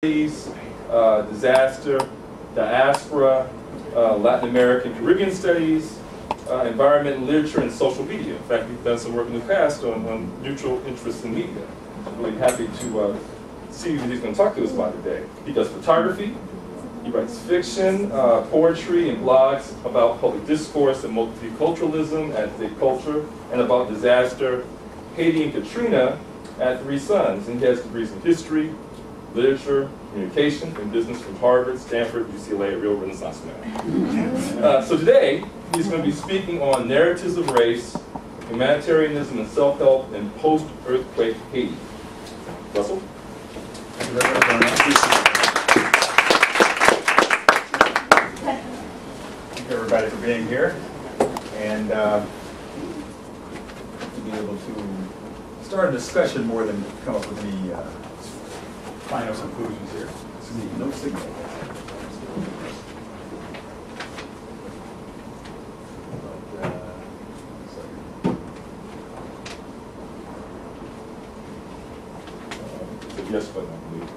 uh, disaster, diaspora, uh, Latin American Caribbean studies, uh, environment and literature, and social media. In fact, we've done some work in the past on, on neutral interests in media. I'm really happy to uh, see what he's going to talk to us about today. He does photography, he writes fiction, uh, poetry, and blogs about public discourse and multiculturalism at the culture, and about disaster, Haiti and Katrina at Three Sons. And he has degrees in history, literature, communication, and business from Harvard, Stanford, UCLA, a real Renaissance man. Uh, so today, he's going to be speaking on narratives of race, humanitarianism and self-help in post-earthquake Haiti. Russell? Thank you, everybody, for being here and uh, to be able to start a discussion more than come up with any uh, final conclusions here. See, no signal. But, uh, second. It's a yes button, I believe.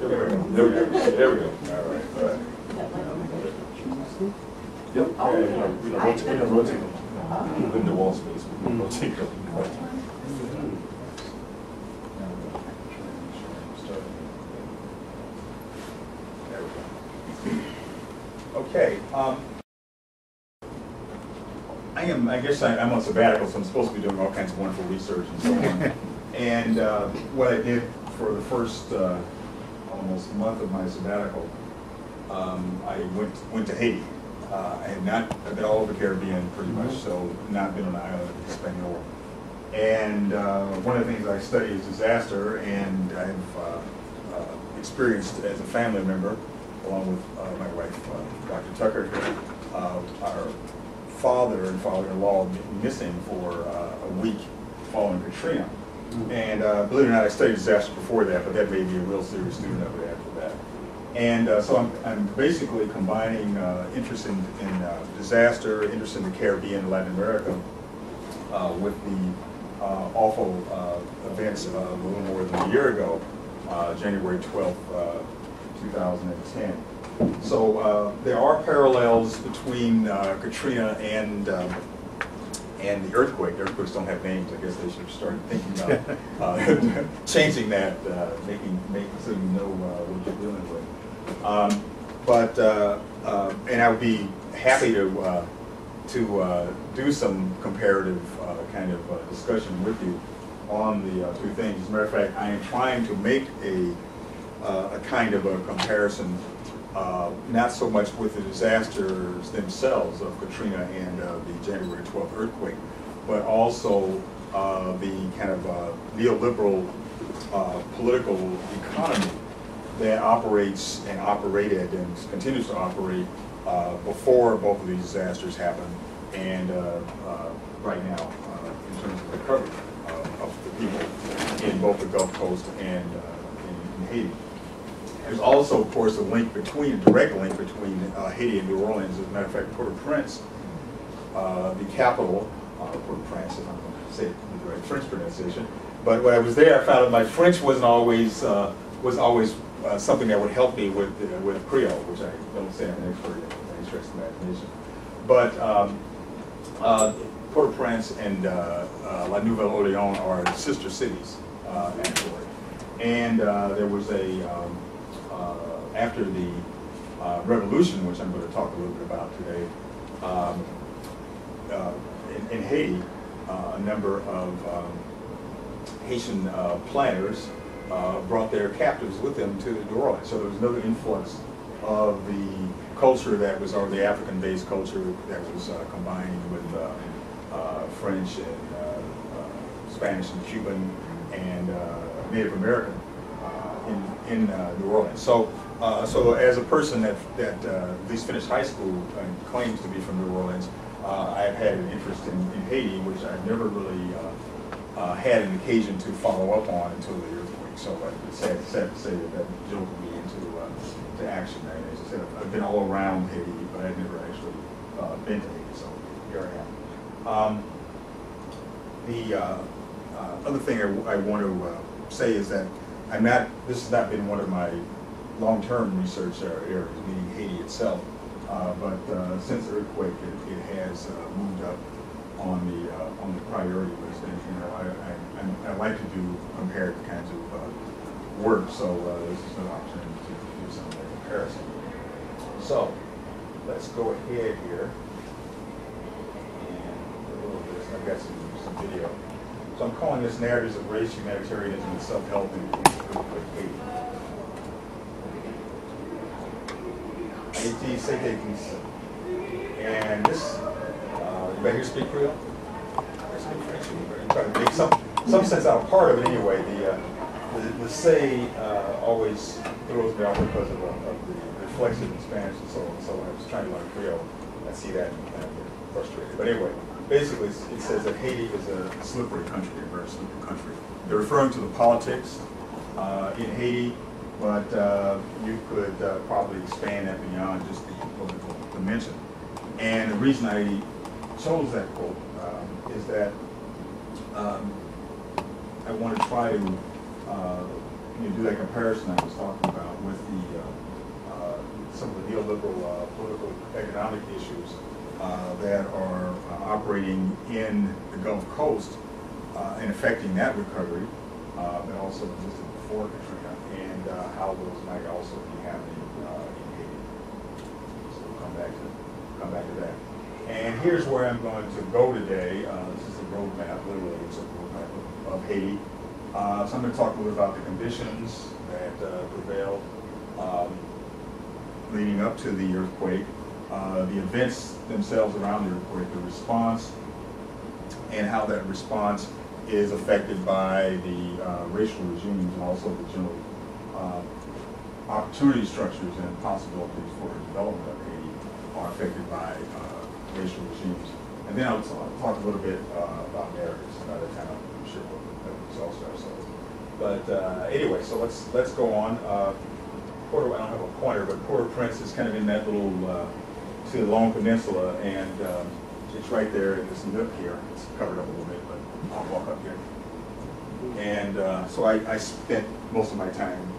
There we go, there we go, there we go. All right, all right. Yep, yeah, we're gonna, we're gonna rotate, we're gonna rotate them. Within the wall space, we're gonna rotate them. There we go. Okay. Um, I am, I guess I- I'm on sabbatical, so I'm supposed to be doing all kinds of wonderful research and so on. And uh, what I did for the first uh, almost month of my sabbatical, um, I went, went to Haiti. Uh, I had not, I've been all over the Caribbean pretty much, so not been on an island of Hispaniola. And uh, one of the things I study is disaster, and I've uh, uh, experienced as a family member, along with uh, my wife, uh, Dr. Tucker, uh, our father and father-in-law missing for uh, a week following Katrina. And uh, believe it or not, I studied disaster before that, but that made me a real serious student of it after that. And uh, so I'm, I'm basically combining uh, interest in, in uh, disaster, interest in the Caribbean and Latin America, uh, with the uh, awful uh, events uh, a little more than a year ago, uh, January 12th, uh, 2010. So uh, there are parallels between uh, Katrina and um, and the earthquake. Earthquakes don't have names. I guess they should start thinking about uh, changing that, uh, making making so you know uh, what you're dealing with. Um, but uh, and I would be happy to to do some comparative kind of discussion with you on the two things. As a matter of fact, I am trying to make a a kind of a comparison, uh, not so much with the disasters themselves of Katrina and uh, the January 12th earthquake, but also uh, the kind of uh, neoliberal uh, political economy that operates and operated and continues to operate uh, before both of these disasters happened and uh, uh, right now uh, in terms of recovery uh, of the people in both the Gulf Coast and uh, in, in Haiti. There's also, of course, a link between, a direct link between uh, Haiti and New Orleans. As a matter of fact, Port-au-Prince, uh, the capital, uh, Port-au-Prince, if I'm going to say it the right French pronunciation. But when I was there, I found that my French wasn't always, uh, was always uh, something that would help me with, uh, with Creole, which I don't say I'm an expert in, stretch of imagination. But um, Port-au-Prince and La Nouvelle-Orléans are sister cities, actually. And there was a, um, after the uh, revolution, which I'm going to talk a little bit about today, um, uh, in, in Haiti, uh, a number of um, Haitian uh, planters uh, brought their captives with them to New Orleans. So there was another influence of the culture that was, or the African-based culture that was uh, combined with uh, uh, French and uh, uh, Spanish and Cuban and uh, Native American uh, in, in uh, New Orleans. So, uh, so as a person that, that uh, at least finished high school and claims to be from New Orleans, uh, I've had an interest in, in Haiti, which I've never really uh, uh, had an occasion to follow up on until the earthquake. So it's sad, sad to say that that jolted me into, to action. I, as I said, I've been all around Haiti, but I've never actually been to Haiti, so here I am. Um, the other thing I, I want to say is that I'm not, this has not been one of my long-term research areas, meaning Haiti itself. Uh, but uh, since the earthquake, it, it has uh, moved up on the uh, on the priority list. And you know, I, I, I like to do comparative kinds of uh, work, so uh, this is an opportunity to do some comparison. So let's go ahead here and a little bit. I've got some some video. So I'm calling this narratives of race, humanitarianism, and self-help Haiti. And this, uh, anybody here speak Creole? I speak French, and try to make some, some sense out of part of it anyway. The, uh, the, the say, uh, always throws me off because of, uh, of the reflexive in Spanish and so on. So I was trying to learn Creole, I see that and get frustrated. But anyway, basically, it says that Haiti is a slippery country, a very slippery country. They're referring to the politics, uh, in Haiti, but uh, you could uh, probably expand that beyond just the political dimension. And the reason I chose that quote um, is that um, I want to try to uh, you know, do that comparison I was talking about with the uh, uh, some of the neoliberal political economic issues uh, that are uh, operating in the Gulf Coast uh, and affecting that recovery, uh, but also existed before Katrina, and how those might also be happening in Haiti. So we'll come back to come back to that. And here's where I'm going to go today. This is the roadmap, literally, it's a roadmap of, of Haiti. So I'm going to talk a little about the conditions that prevailed um, leading up to the earthquake, uh, the events themselves around the earthquake, the response, and how that response is affected by the uh, racial regimes and also the general uh, opportunity structures and possibilities for development of Haiti are affected by uh, racial regimes. And then I'll talk, a little bit uh, about narratives, another kind of, I'm sure we'll exhaust ourselves. But anyway, so let's let's go on. Porter, I don't have a pointer, but Port-au-Prince is kind of in that little to the Long Peninsula, and um, it's right there in this nook here. It's covered up a little bit, but I'll walk up here. And uh, so I, I spent most of my time,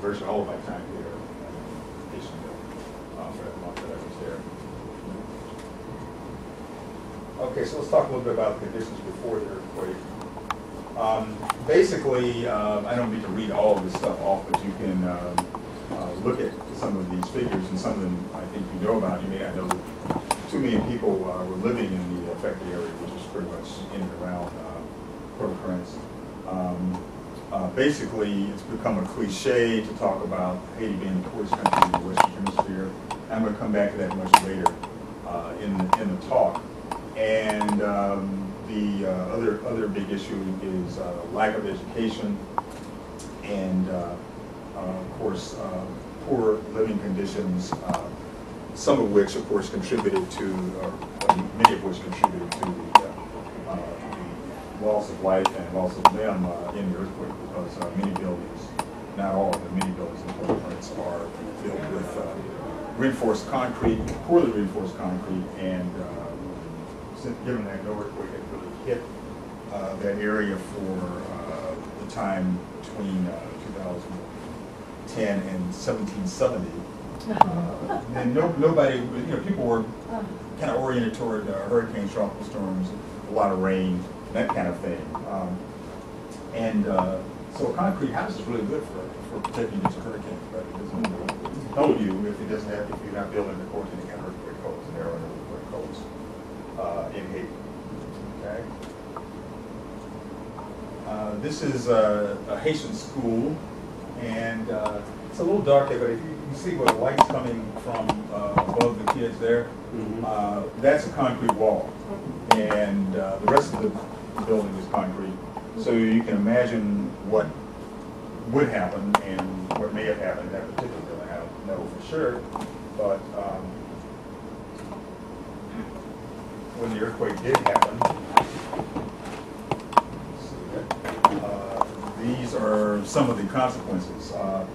virtually all of my time here, uh, fishing uh, for that month that I was there. Okay, so let's talk a little bit about the conditions before the earthquake. Um, basically, um, I don't need to read all of this stuff off, but you can um, uh, look at some of these figures, and some of them I think you know about. You may not know that two million people uh, were living in the affected area, which is pretty much in and around uh, Port-au-Prince. Um, uh, basically, it's become a cliche to talk about Haiti being the poorest country in the Western Hemisphere. I'm going to come back to that much later uh, in the, in the talk. And um, the uh, other other big issue is uh, lack of education, and of course poor living conditions. Uh, some of which, of course, contributed to, or many of which contributed to the, uh, uh, the loss of life and loss of limb uh, in the earthquake, because many buildings, not all, but many buildings in Port-au-Prince are built with reinforced concrete, poorly reinforced concrete, and given that no earthquake had really hit uh, that area for uh, the time between uh, 2010 and 1770. Uh, And no, nobody, you know, people were kind of oriented toward uh, hurricanes, tropical storms, a lot of rain, that kind of thing. Um, And uh, so a concrete house is really good for, for protecting against a hurricane, but it doesn't help you if it doesn't have, if you're not building according to the kind of earthquake codes, and there earthquake codes uh, in Haiti. Okay? Uh, This is uh, a Haitian school, and uh, it's a little dark there, but if you you see where the light's coming from uh, above the kids there, uh, that's a concrete wall. And uh, the rest of the building is concrete. So you can imagine what would happen and what may have happened in that particular building. I don't know for sure, but um, when the earthquake did happen, uh, these are some of the consequences. Uh,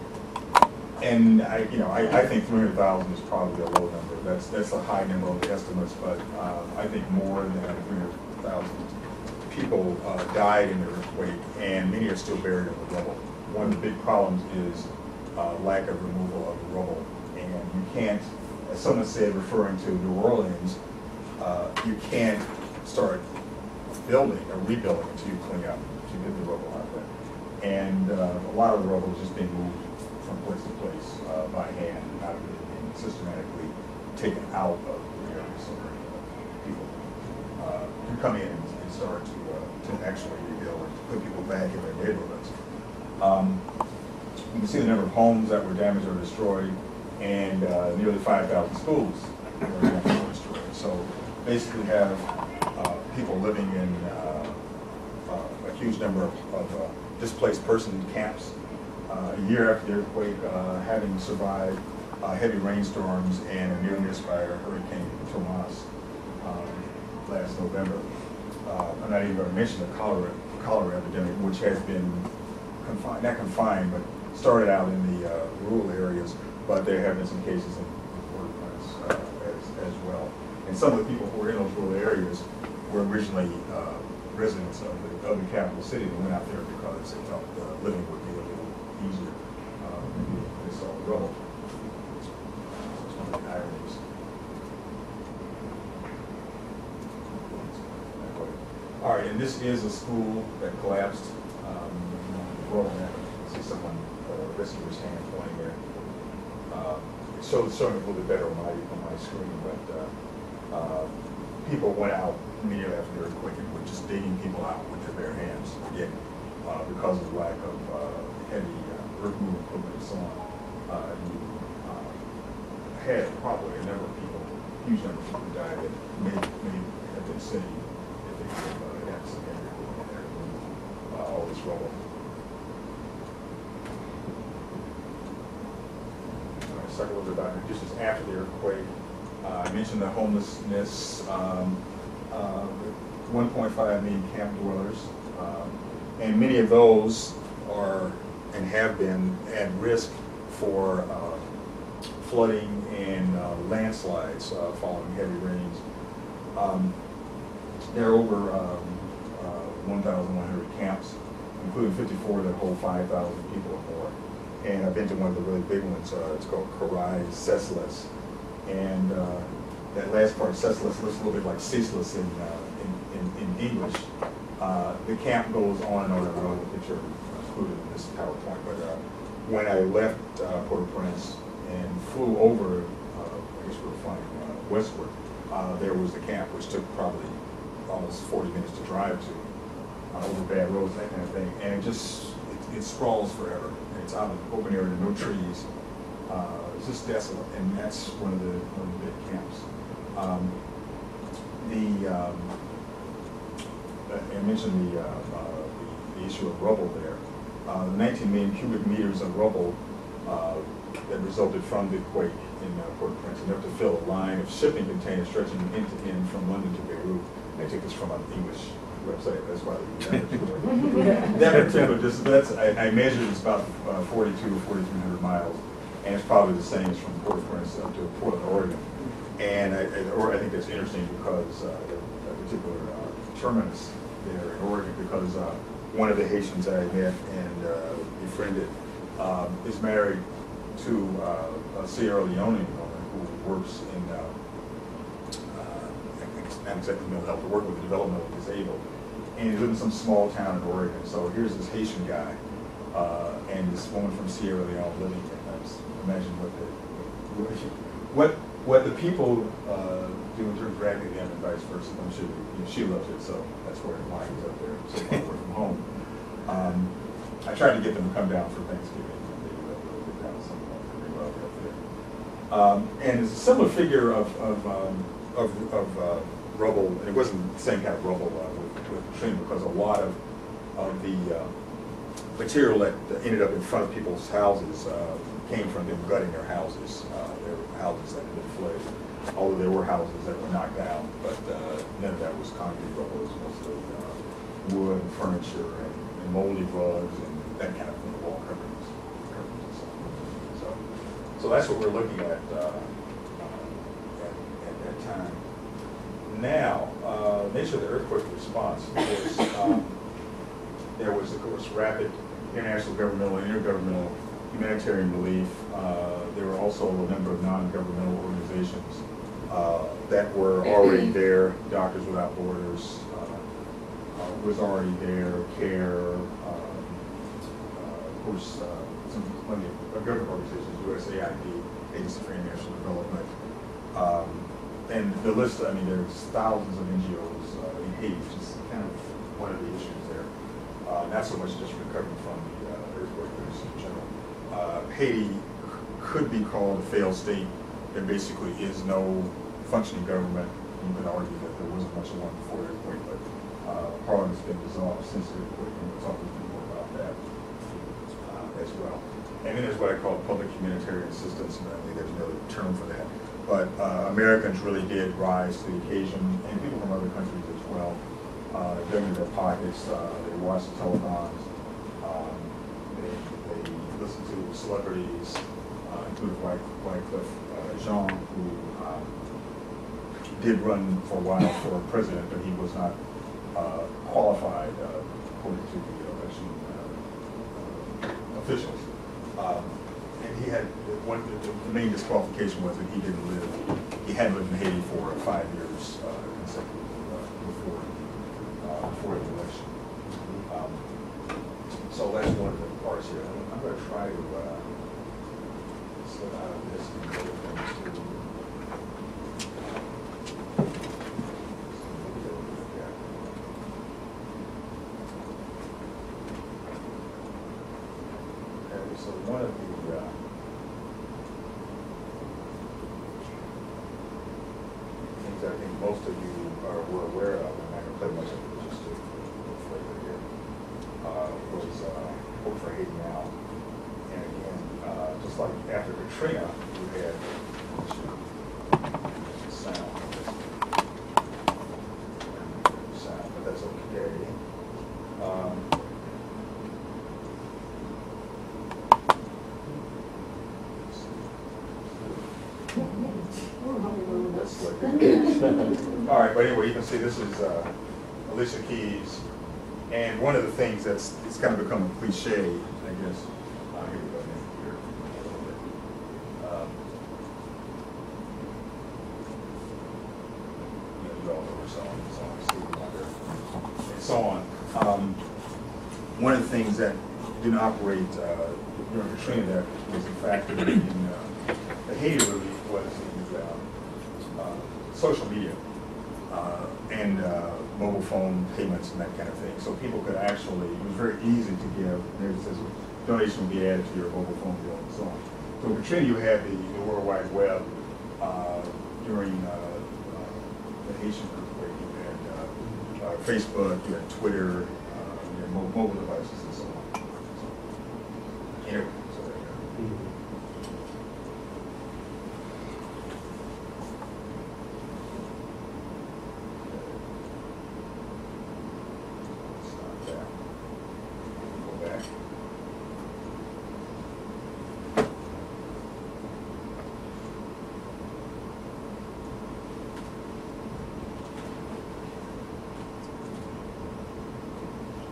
And I, you know, I, I think three hundred thousand is probably a low number. That's, that's a high number of estimates, but uh, I think more than three hundred thousand people uh, died in the earthquake, and many are still buried in the rubble. One of the big problems is uh, lack of removal of the rubble. And you can't, as someone said, referring to New Orleans, uh, you can't start building or rebuilding until you clean up, to get the rubble out. And uh, a lot of the rubble is just being moved from place to place uh, by hand, not really being systematically taken out of the area so that uh, people uh, can come in and and start to, uh, to actually rebuild and put people back in their neighborhoods. Um, You can see the number of homes that were damaged or destroyed, and uh, nearly 5,000 schools were damaged or destroyed. So basically have people living in a huge number of of, displaced person camps. Uh, A year after the earthquake, uh, having survived uh, heavy rainstorms and a near miss by Hurricane Tomas um, last November. Uh, I'm not even going to mention the cholera, cholera epidemic, which has been confined, not confined, but started out in the uh, rural areas, but there have been some cases in uh, as, as well. And some of the people who were in those rural areas were originally uh, residents of the, of the capital city that went out there because they felt uh, living would be a little easier. maybe They saw the rubble. It's one of the ironies. All right, and this is a school that collapsed. Um, Roland, I see someone, uh, rescuer's hand pointing there. Uh, It shows, showing a little bit better on my, on my screen, but, uh, uh, people went out immediately after the earthquake and were just digging people out with their bare hands, again, uh, because of the lack of, uh, heavy uh, earth moving equipment and so on. Uh, you, uh, had probably a number of people, huge number of people died that may, may have been saved if they could have uh, had some heavy there uh, all this rubble. Right, Talk a little bit about it, just as after the earthquake. Uh, I mentioned the homelessness, um, uh, 1.5 million camp dwellers. um, And many of those are and have been at risk for uh, flooding and uh, landslides uh, following heavy rains. Um, There are over um, uh, 1,100 camps, including 54 that hold 5,000 people or more. And I've been to one of the really big ones, it's called Corail Cesselesse. And uh, that last part, Cesselesse, looks a little bit like ceaseless in, uh, in, in, in English. Uh, The camp goes on and on and on, the picture included in this PowerPoint, but uh, when I left uh, Port-au-Prince and flew over, uh, I guess we were flying westward, there was the camp, which took probably almost 40 minutes to drive to, over bad roads, that kind of thing. And it just, it- it sprawls forever. It's out in open area, no trees. Uh, It's just desolate, and that's one of the, one of the big camps. Um, The, um, I mentioned the, uh, uh, the issue of rubble there. Uh, the 19 million cubic meters of rubble uh, that resulted from the quake in uh, Port-au-Prince, enough to fill a line of shipping containers stretching end to end from London to Beirut. I took this from an English website, that's why That particular distance, that's, I, I measured it's about uh, 42 or 4,300 miles, and it's probably the same as from Port-au-Prince up to Portland, Oregon. And I, I- think that's interesting because uh, that particular uh, terminus there in Oregon, because uh, one of the Haitians I met and uh, befriended um, is married to uh, a Sierra Leonean woman who works in, uh, uh, exactly mental health, but working with the developmentally disabled. And he lived in some small town in Oregon. So here's this Haitian guy uh, and this woman from Sierra Leone living there. Imagine what the, what, what the people uh, do in terms of ragging them and vice versa. I'm sure you know, she loves it, so that's where why he's up there, so far away from home. Um, I tried to get them to come down for Thanksgiving. Um, and it's a similar figure of, of, um, of, of uh, rubble, and it wasn't the same kind of rubble uh, with, with Katrina because a lot of, of the uh, material that ended up in front of people's houses uh, came from them gutting their houses, uh, their houses that had been flooded. Although there were houses that were knocked down, but uh, none of that was concrete it was mostly uh, wood, furniture, and and moldy rugs, and that kind of thing, wall coverings. so. So, that's what we're looking at uh, uh, at at that time. Now, uh, nature of the earthquake response, course, um, there was, of course, rapid international governmental and intergovernmental humanitarian relief. Uh, There were also a number of non-governmental organizations uh, that were already there, Doctors Without Borders uh, uh, was already there, CARE, um, uh, of course, uh, some, plenty of government organizations, USAID, Agency for International Development. Um, And the list, I mean, there's thousands of NGOs uh, in Haiti, which is kind of one of the issues there. Uh, Not so much just recovering from the uh, earthquake, but in general. Uh, Haiti could be called a failed state. There basically is no functioning government. You could argue that there wasn't much one before the earthquake, but uh, Parliament's been dissolved since the earthquake, and we'll talk a little bit more about that uh, as well. And then there's what I call public humanitarian assistance, and I think there's another term for that. But uh, Americans really did rise to the occasion, and people from other countries as well. Uh, Dug into their pockets, uh, they watched the telethons, um, they, they listened to celebrities, uh, including Wyc- Wyclef uh, Jean, who um, did run for a while for president, but he was not uh, qualified uh, according to the election uh, officials. Um, And he had, one, the- main disqualification was that he didn't live, he hadn't lived in Haiti for five years uh, consecutively uh, before, uh, before the election. Um, So that's one here. I'm I'm gonna try to uh, slip out of this and go into. Okay, so one of the, uh, things I think most of you are, were aware of, and I can play much of it just to go flavor here, uh, was, uh, Hope for Haiti Now. And again, uh, just like after Katrina, we had, sound. Sound, but that's okay. Um, All right, but anyway, you can see this is uh, Alicia Keys, and one of the things that's, it's kind of become a cliche, I guess. uh, Here we go, here. a little bit. Um, you know, You all know her song, the song Stevie Wonder, and so on. Um, One of the things that didn't operate uh, Katrina that was a factor in uh, the Haiti relief was the uh, uh, social media uh, and uh, mobile phone payments and that kind of thing. So people could actually, it was very easy to give, there it says donation will be added to your mobile phone bill and so on. So Katrina, you had the the World Wide Web uh, during the Haitian earthquake. You had Facebook, you had Twitter, you had mo- mobile devices and so on. Anyway, so there you go. Stop that. Go back.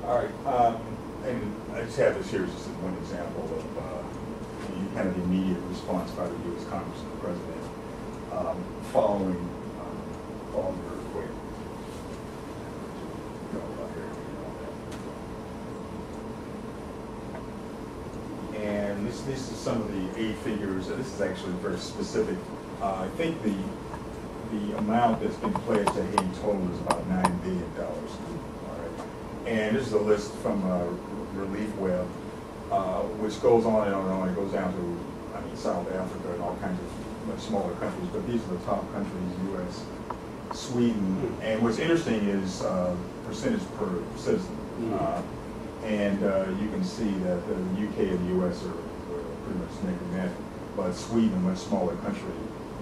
All right, um, and I just have this here as just one example of, uh, the kind of the immediate response by the U.S. Congress and the President, um, following, um, following the earthquake. Go up here, you know, This is some of the aid figures, and this is actually very specific. Uh, I think the, the amount that's been pledged to Haiti total is about nine billion dollars. All right. And this is a list from uh, Relief Web, uh, which goes on and on and on. It goes down to, I mean, South Africa and all kinds of much smaller countries, but these are the top countries, U.S., Sweden. And what's interesting is uh, percentage per citizen. Uh, And uh, you can see that the UK and the US are pretty much neck but Sweden, a much smaller country,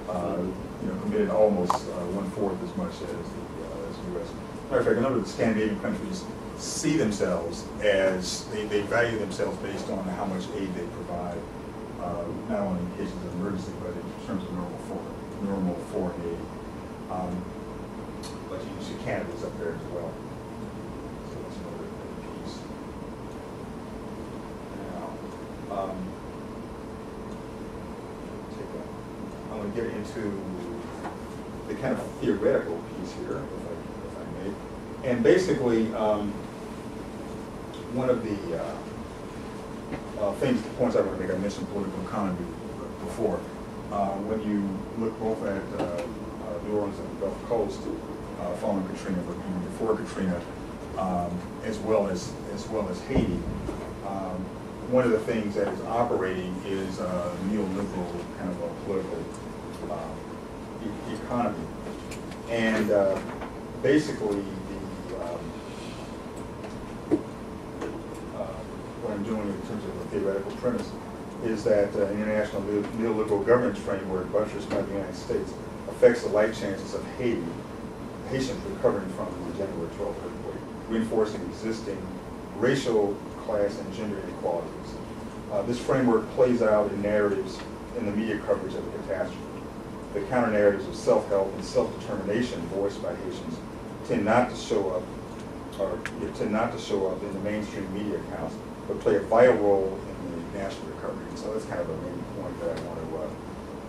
uh, you know, committed almost uh, one-fourth as much as the, uh, as the US. Matter of fact, a number of the Scandinavian countries see themselves as, they, they value themselves based on how much aid they provide, uh, not only in cases of emergency, but in terms of normal foreign, normal foreign aid. Um, But you see Canada's up there as well. So that's another piece. Now, um, take a- I'm gonna get into the kind of theoretical piece here, if I, if I may. And basically, um, one of the, uh, uh, things, the points I want to make, I mentioned political economy before. Uh, When you look both at uh, uh, New Orleans and the Gulf Coast, uh, following Katrina, but even before Katrina, um, as well as, as well as Haiti, um, one of the things that is operating is neoliberal kind of a political um, e- economy. And uh, basically, the, um, uh, what I'm doing in terms of a theoretical premise is that uh, international neo- neoliberal governance framework buttressed by the United States affects the life chances of Haiti, Haitians recovering from the January 12th earthquake, reinforcing existing racial, class, and gender inequalities. Uh, This framework plays out in narratives in the media coverage of the catastrophe. The counter narratives of self-help and self-determination voiced by Haitians tend not to show up or tend not to show up in the mainstream media accounts, but play a vital role in the national recovery. And so that's kind of a main point that I want to, uh,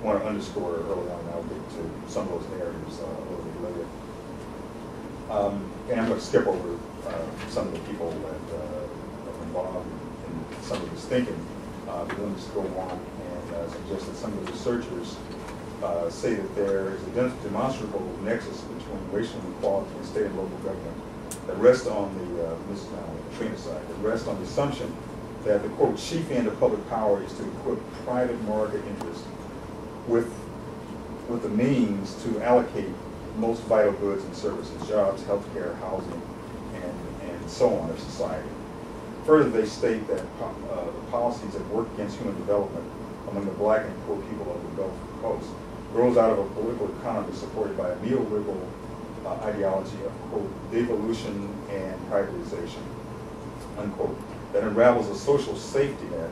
want to underscore early on, I'll get to some of those narratives uh, a little bit later. Um, And I'm going to skip over uh, some of the people that uh, are involved in some of this thinking, uh, but let me just go on and uh, suggest that some of the researchers uh, say that there is a demonstrable nexus between racial inequality and state and local government that rests on the, uh, now side, that rests on the assumption that the quote, chief end of public power is to equip private market interests with, with the means to allocate most vital goods and services, jobs, healthcare, housing, and, and so on of society. Further, they state that uh, the policies that work against human development among the black and poor people of the Gulf Coast grows out of a political economy supported by a neoliberal uh, ideology of, quote, devolution and privatization, unquote, that unravels a social safety net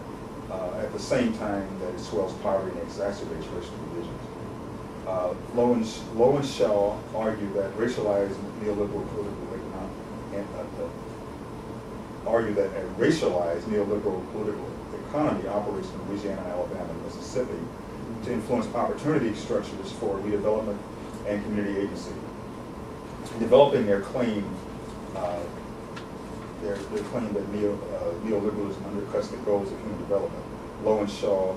uh, at the same time that it swells poverty and exacerbates racial divisions. Uh, Lowen, Lowen Shaw argued that racialized neoliberal political economic, and, uh, uh, argued that a racialized neoliberal political economy operates in Louisiana, Alabama, and Mississippi to influence opportunity structures for redevelopment and community agency. In developing their claim, uh, their, their claim that neo, uh, neoliberalism undercuts the goals of human development, Lowen Shaw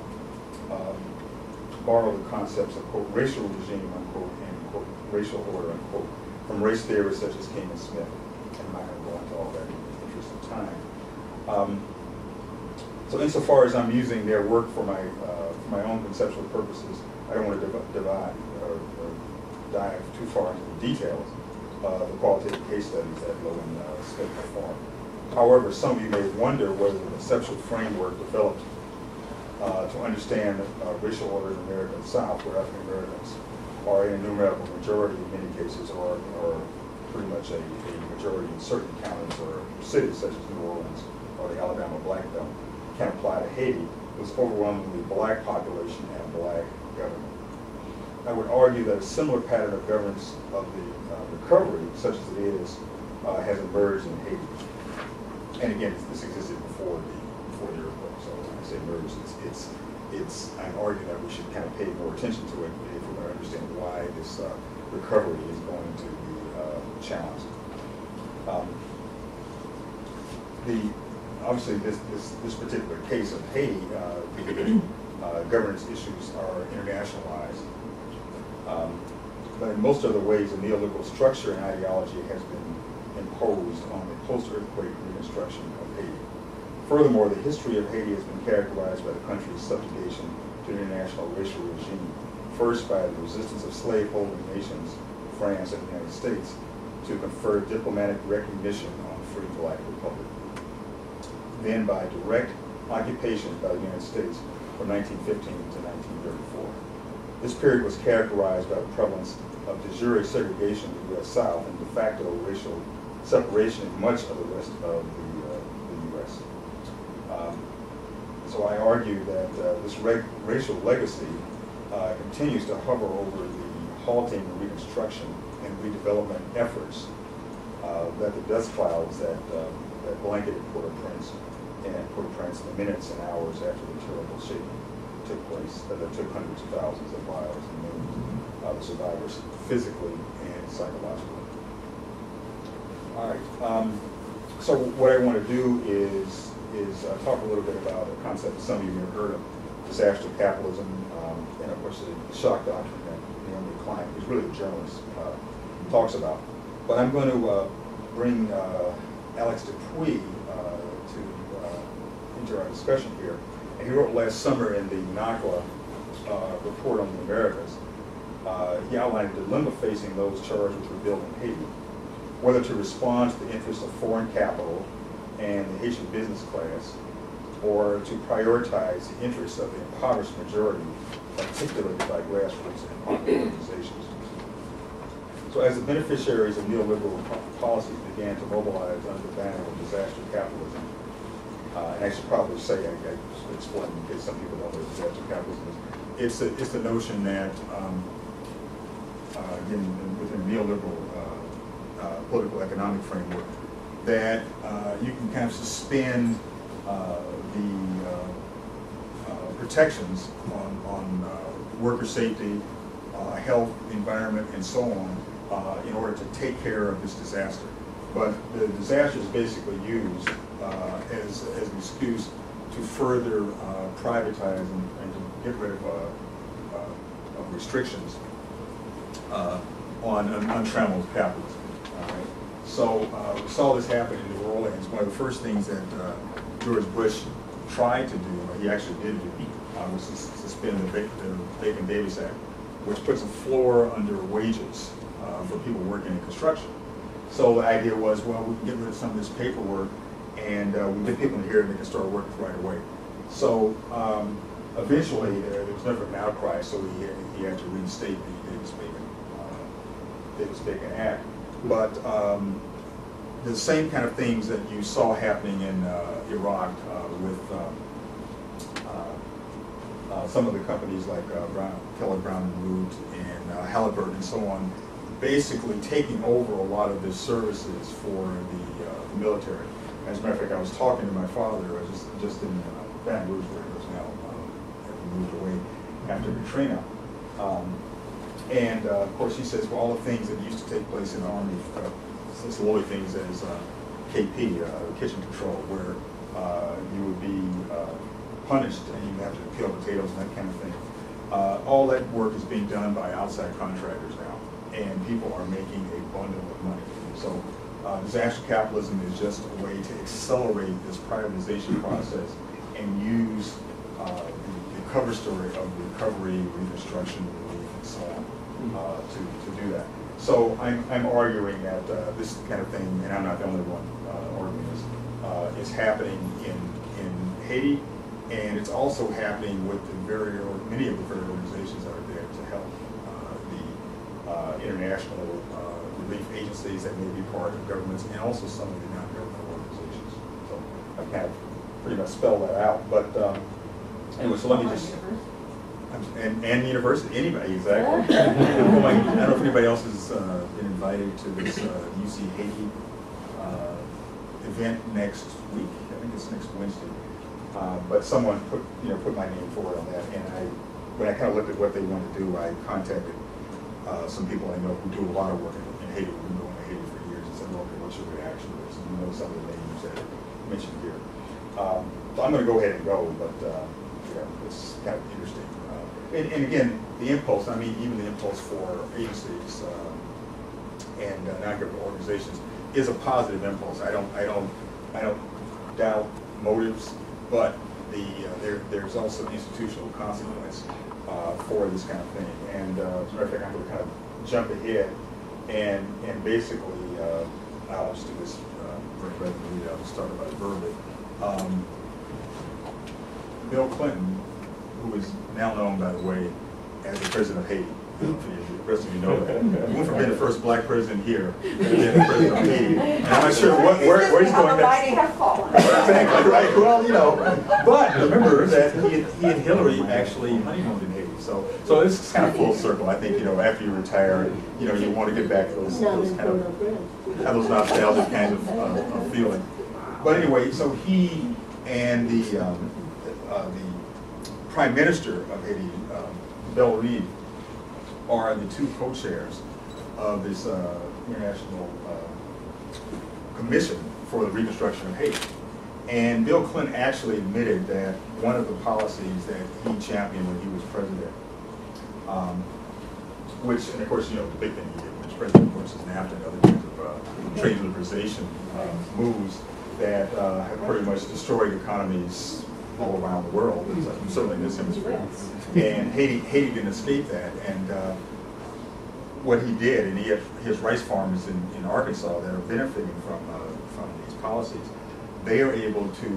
um, borrowed the concepts of quote racial regime unquote and quote racial order unquote from race theorists such as King and Smith. I'm not going to go into all that in the interest of time. Um, so insofar as I'm using their work for my uh, for my own conceptual purposes, I don't want to div- divide or, or dive too far into the details of the qualitative case studies that Lowen uh, Smith performed. However, some of you may wonder whether the conceptual framework developed uh, to understand uh, racial order in the American South, where African Americans are a numerical majority in many cases, or, or pretty much a, a majority in certain counties or cities such as New Orleans or the Alabama Black Belt, can apply to Haiti, was overwhelmingly black population and black government. I would argue that a similar pattern of governance of the uh, recovery, such as it is, uh, has emerged in Haiti. And again, this existed before the before the earthquake. So when I say emerged, it's it's it's. I'm arguing that we should kind of pay more attention to it if we're going to understand why this uh, recovery is going to be uh, challenged. Um, the obviously this this this particular case of Haiti, uh, the uh, governance issues are internationalized. Um, but in most other ways, a neoliberal structure and ideology has been imposed on the post-earthquake reconstruction of Haiti. Furthermore, the history of Haiti has been characterized by the country's subjugation to the international racial regime, first by the resistance of slave-holding nations, France and the United States, to confer diplomatic recognition on the Free Black Republic. Been by direct occupation by the United States from 1915 to 1934. This period was characterized by the prevalence of de jure segregation in the U.S. South and de facto racial separation in much of the rest of the, uh, the U.S. Um, so I argue that uh, this racial legacy uh, continues to hover over the halting reconstruction and redevelopment efforts uh, that the dust clouds that, uh, that blanketed Port-au-Prince and Port-au-Prince the minutes and hours after the terrible shaking took place, that took hundreds of thousands of lives and millions of survivors physically and psychologically. All right. Um, so what I want to do is is uh, talk a little bit about a concept that some of you may have heard of, disaster capitalism, um, and of course the shock doctrine that Naomi Klein, who's really a journalist, uh, talks about. But I'm going to uh, bring uh, Alex to into our discussion here. And he wrote last summer in the NACLA uh, report on the Americas. Uh, he outlined the dilemma facing those charged with rebuilding Haiti whether to respond to the interests of foreign capital and the Haitian business class, or to prioritize the interests of the impoverished majority, articulated by grassroots and popular organizations. So as the beneficiaries of neoliberal policies began to mobilize under the banner of disaster capitalism, uh, and I should probably say, I, I should explain in case some people don't know what disaster capitalism is, it's, the- it's the notion that, um, uh, within a neoliberal uh, uh, political economic framework, that uh, you can kind of suspend uh, the protections on, on worker safety, health, environment, and so on, in order to take care of this disaster. But the disaster is basically used uh, as, as an excuse to further uh, privatize and, and to get rid of, uh, uh, of restrictions uh, on un- untrammeled capitalism. So we saw this happen in New Orleans. One of the first things that George Bush tried to do, he actually did do, was suspend the the Bacon-Davis Act, which puts a floor under wages for people working in construction. So the idea was, well, we can get rid of some of this paperwork, and uh, we get people in here and they can start working right away. So um, eventually, there there was never an outcry, so he he had to reinstate the Davis-Bacon, uh, Davis-Bacon Act. But um, the same kind of things that you saw happening in uh, Iraq uh, with um, uh, uh, some of the companies like Brown, Kellogg Brown and Root and Halliburton and so on, basically taking over a lot of the services for the, the military. As a matter of fact, I was talking to my father, I was just, just in uh, Baton Rouge, where he was now, um, moved away after Katrina. Um, and uh, of course, he says, well, all the things that used to take place in the Army, uh, lowly things as uh, KP, uh, kitchen control, where uh, you would be uh, punished and you would have to peel potatoes and that kind of thing. All that work is being done by outside contractors now, and people are making a bundle of money. So uh, disaster capitalism is just a way to accelerate this privatization process and use uh, the, the cover story of recovery, reconstruction, relief, and so on uh, to, to do that. So I'm, I'm arguing that uh, this kind of thing, and I'm not the only one uh, arguing this, uh, is happening in, in Haiti, and it's also happening with the very, or many of the very organizations that are there to help uh, the uh, international uh, relief agencies that may be part of governments, and also some of the non-governmental organizations. So I've kind of pretty much spelled that out, but um, anyway, so let me just. And, and the university, anybody, exactly. Well, like, I don't know if anybody else has uh, been invited to this uh, UC Haiti uh, event next week. I think it's next Wednesday. Uh, But someone put, you know, put my name forward on that, and I, when I kind of looked at what they wanted to do, I contacted uh, some people I know who do a lot of work in in Haiti, who've been going to for years, and said, well, okay, what's your reaction to this? And you know some of the names that are mentioned here. Um, So I'm gonna go ahead and go, but, uh, yeah, it's kind of interesting. Uh, And, and again, the impulse, I mean, even the impulse for agencies uh, and uh, non-governmental organizations is a positive impulse. I don't, I don't, I don't doubt motives, but the, uh, there, there's also institutional consequence uh, for this kind of thing. And uh, as a matter of fact, I'm gonna kind of jump ahead and, and basically, uh, just do this, uh, very rapidly, I'll just start about verbally. Um, Bill Clinton, who is now known, by the way, as the president of Haiti. I don't know if The rest of you know that. He went from being the first black president here to being the president of Haiti. And I'm not sure what, where, where he's going next. Exactly, right, well, you know, but remember that he and, he and Hillary actually honeymooned in so, so it's kind of full circle. I think, you know, after you retire, you know, you want to get back to those, those kind of have those nostalgic kinds of, uh, of feeling. But anyway, so he and the, um, uh, the prime minister of Haiti, um, Bellerive, are the two co-chairs of this, uh, international, uh, commission for the reconstruction of Haiti. And Bill Clinton actually admitted that one of the policies that he championed when he was president, um, which, and of course, you know, the big thing he did when he was president, of course, is NAFTA and other kinds of uh, trade liberalization uh, moves that uh, have pretty much destroyed economies all around the world, uh, certainly in this hemisphere. And Haiti, Haiti didn't escape that, and uh, what he did, and he had his rice farmers in, in Arkansas that are benefiting from, uh, from these policies, they are able to,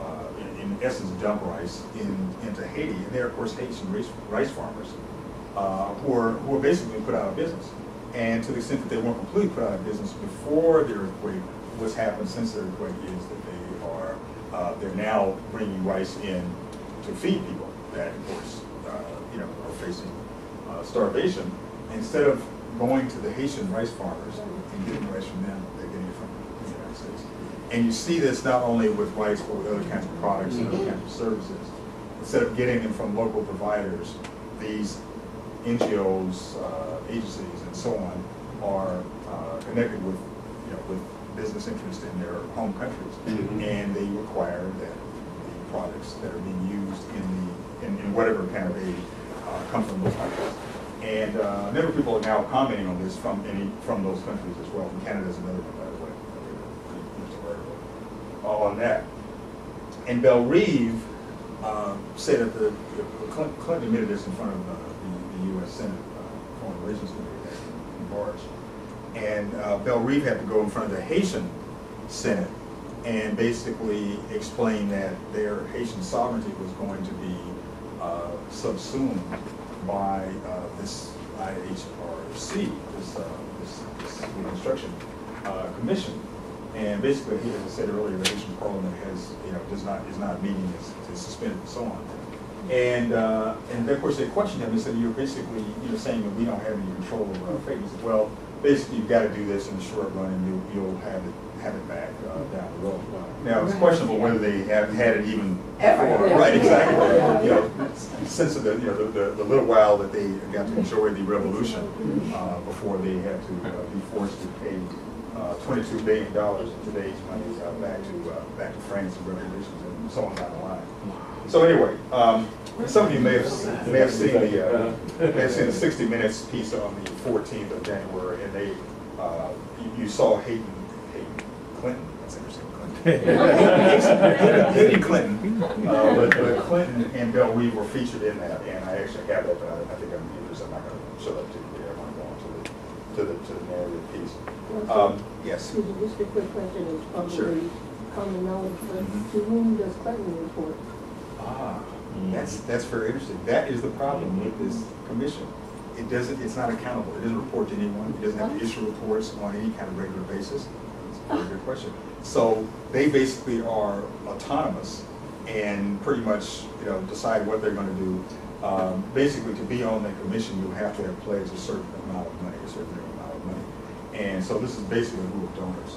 uh, in, in essence, dump rice in, into Haiti. And they're, of course, Haitian rice, rice farmers uh, who are, who are basically put out of business. And to the extent that they weren't completely put out of business before the earthquake, what's happened since the earthquake is that they are, uh, they're now bringing rice in to feed people that, of course, uh, you know, are facing uh, starvation. Instead of going to the Haitian rice farmers and getting rice from them, they're getting it from the United States. And you see this not only with rice, but with other kinds of products and other kinds of services. Instead of getting them from local providers, these NGOs, uh, agencies, and so on are uh, connected with, you know, with business interests in their home countries. Mhm. And they require that the products that are being used in the, in, in whatever kind of aid uh, come from those countries. And uh, a number of people are now commenting on this from any, from those countries as well. From Canada is another one, by the way. Pretty much article On that. And Bellerive uh, said that the, Clinton admitted this in front of uh, the, the U.S. Senate uh, Foreign Relations Committee in March. And uh, Bellerive had to go in front of the Haitian Senate and basically explain that their Haitian sovereignty was going to be uh, subsumed by uh, this IHRC, this, uh, this, this Reconstruction Commission. And basically, he- as I said earlier, the Haitian Parliament has, you know, does not, is not meeting, is, is suspended and so on. And, uh, and of course, they questioned him and said, you're basically, you know, saying that we don't have any control over our fate. He said, well, basically, you've got to do this in the short run and you'll, you'll have it, have it back uh, down the road. Now, it's questionable whether they have had it even before. Right, exactly. You know, since the, you know, the, the, the little while that they got to enjoy the revolution, uh, before they had to uh, be forced to pay uh, twenty-two billion dollars in today's money uh, back to, uh, back to France and reparations and so on down the line. So anyway, um, some of you may have, may have seen the, uh, may have seen the sixty minutes piece on the fourteenth of January, and they, uh, you, you saw Hayden, Hayden Clinton, that's interesting, Clinton. Hayden Clinton, but, but Clinton and Bellerive were featured in that, and I actually have that, but I, I think I'm, I'm not gonna show that to you. I wanna go on to the, to the, to the narrative piece. Um, yes. Excuse me, just a quick question, it's Sure. probably common knowledge, but Mhm. to whom does Clinton report? Ah, that's, that's very interesting. That is the problem with this commission. It doesn't, it's not accountable. It doesn't report to anyone. It doesn't have to issue reports on any kind of regular basis. It's a very good question. So they basically are autonomous and pretty much, you know, decide what they're gonna do. Um, Basically, to be on the commission, you have to have pledged a certain amount of money, a certain amount of money. And so this is basically a group of donors.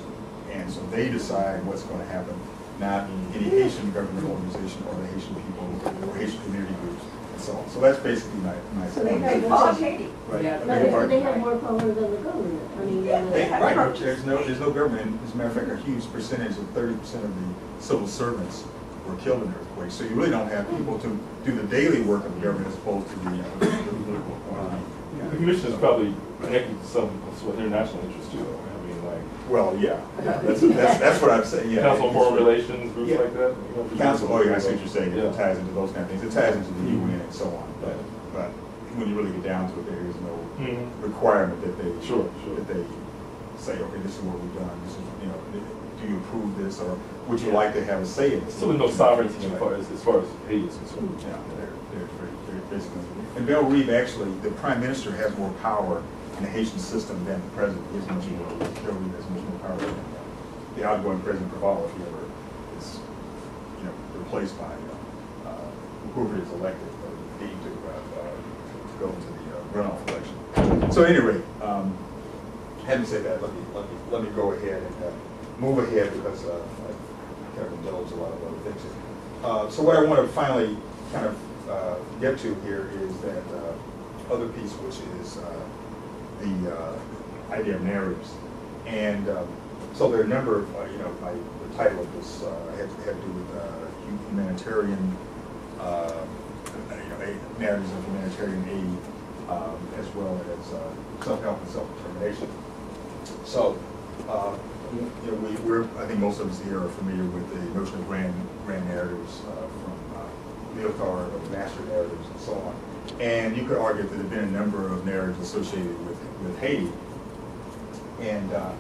And so they decide what's gonna happen, not any Haitian government organization or the Haitian people or Haitian community groups and so on. So that's basically my, my. So they They have Haiti. Right. Yeah. Now, they, they have more power than the government, I mean, Yeah, They- Right, churches. there's no, there's no government, as a matter of fact, a huge percentage of thirty percent of the civil servants were killed in the earthquake. So you really don't have people to do the daily work of the government as opposed to the, uh, the political appointee. The commission is probably connected to some, some international interests too, though. I mean, like, Well, yeah, yeah, that's, that's, that's what I'm saying, yeah. Council on Foreign Relations, groups Yeah. like that. you know, Council, oh, yeah, I see what you're saying, it ties into those kind of things, it ties into the UN and so on, but, but when you really get down to it, there is no Mhm. requirement that they. Sure, sure. That they say, okay, this is what we've done, this is, you know, do you approve this, or would you like to have a say in this? So with no sovereignty as far as, as far as Haiti is concerned. Yeah, they're, they're, very- they're basically, and Bellerive, actually, the prime minister has more power in the Haitian system than the president, is much more, Bellerive has much more power than uh, the outgoing President Cavalo, if he ever is, you know, replaced by, uh, whoever is elected, or deemed to, uh, to go into the uh, runoff election. So at any rate, um, having said that, let me, let me, let me go ahead and, uh, move ahead because, uh, I kind of indulged a lot of other things. Uh, so what I want to finally kind of, uh, get to here is that, uh, other piece, which is, uh, the, uh, idea of narratives. And, um, so there are a number of, uh, you know, my, the title of this, uh, had, had to do with, uh, humanitarian, uh, you know, narratives of humanitarian aid, um, as well as, uh, self-help and self-determination. So, you know, we, we're, I think most of us here are familiar with the notion of grand, grand narratives from uh, Lyotard, or master narratives and so on. And you could argue that there have been a number of narratives associated with, with Haiti. And uh,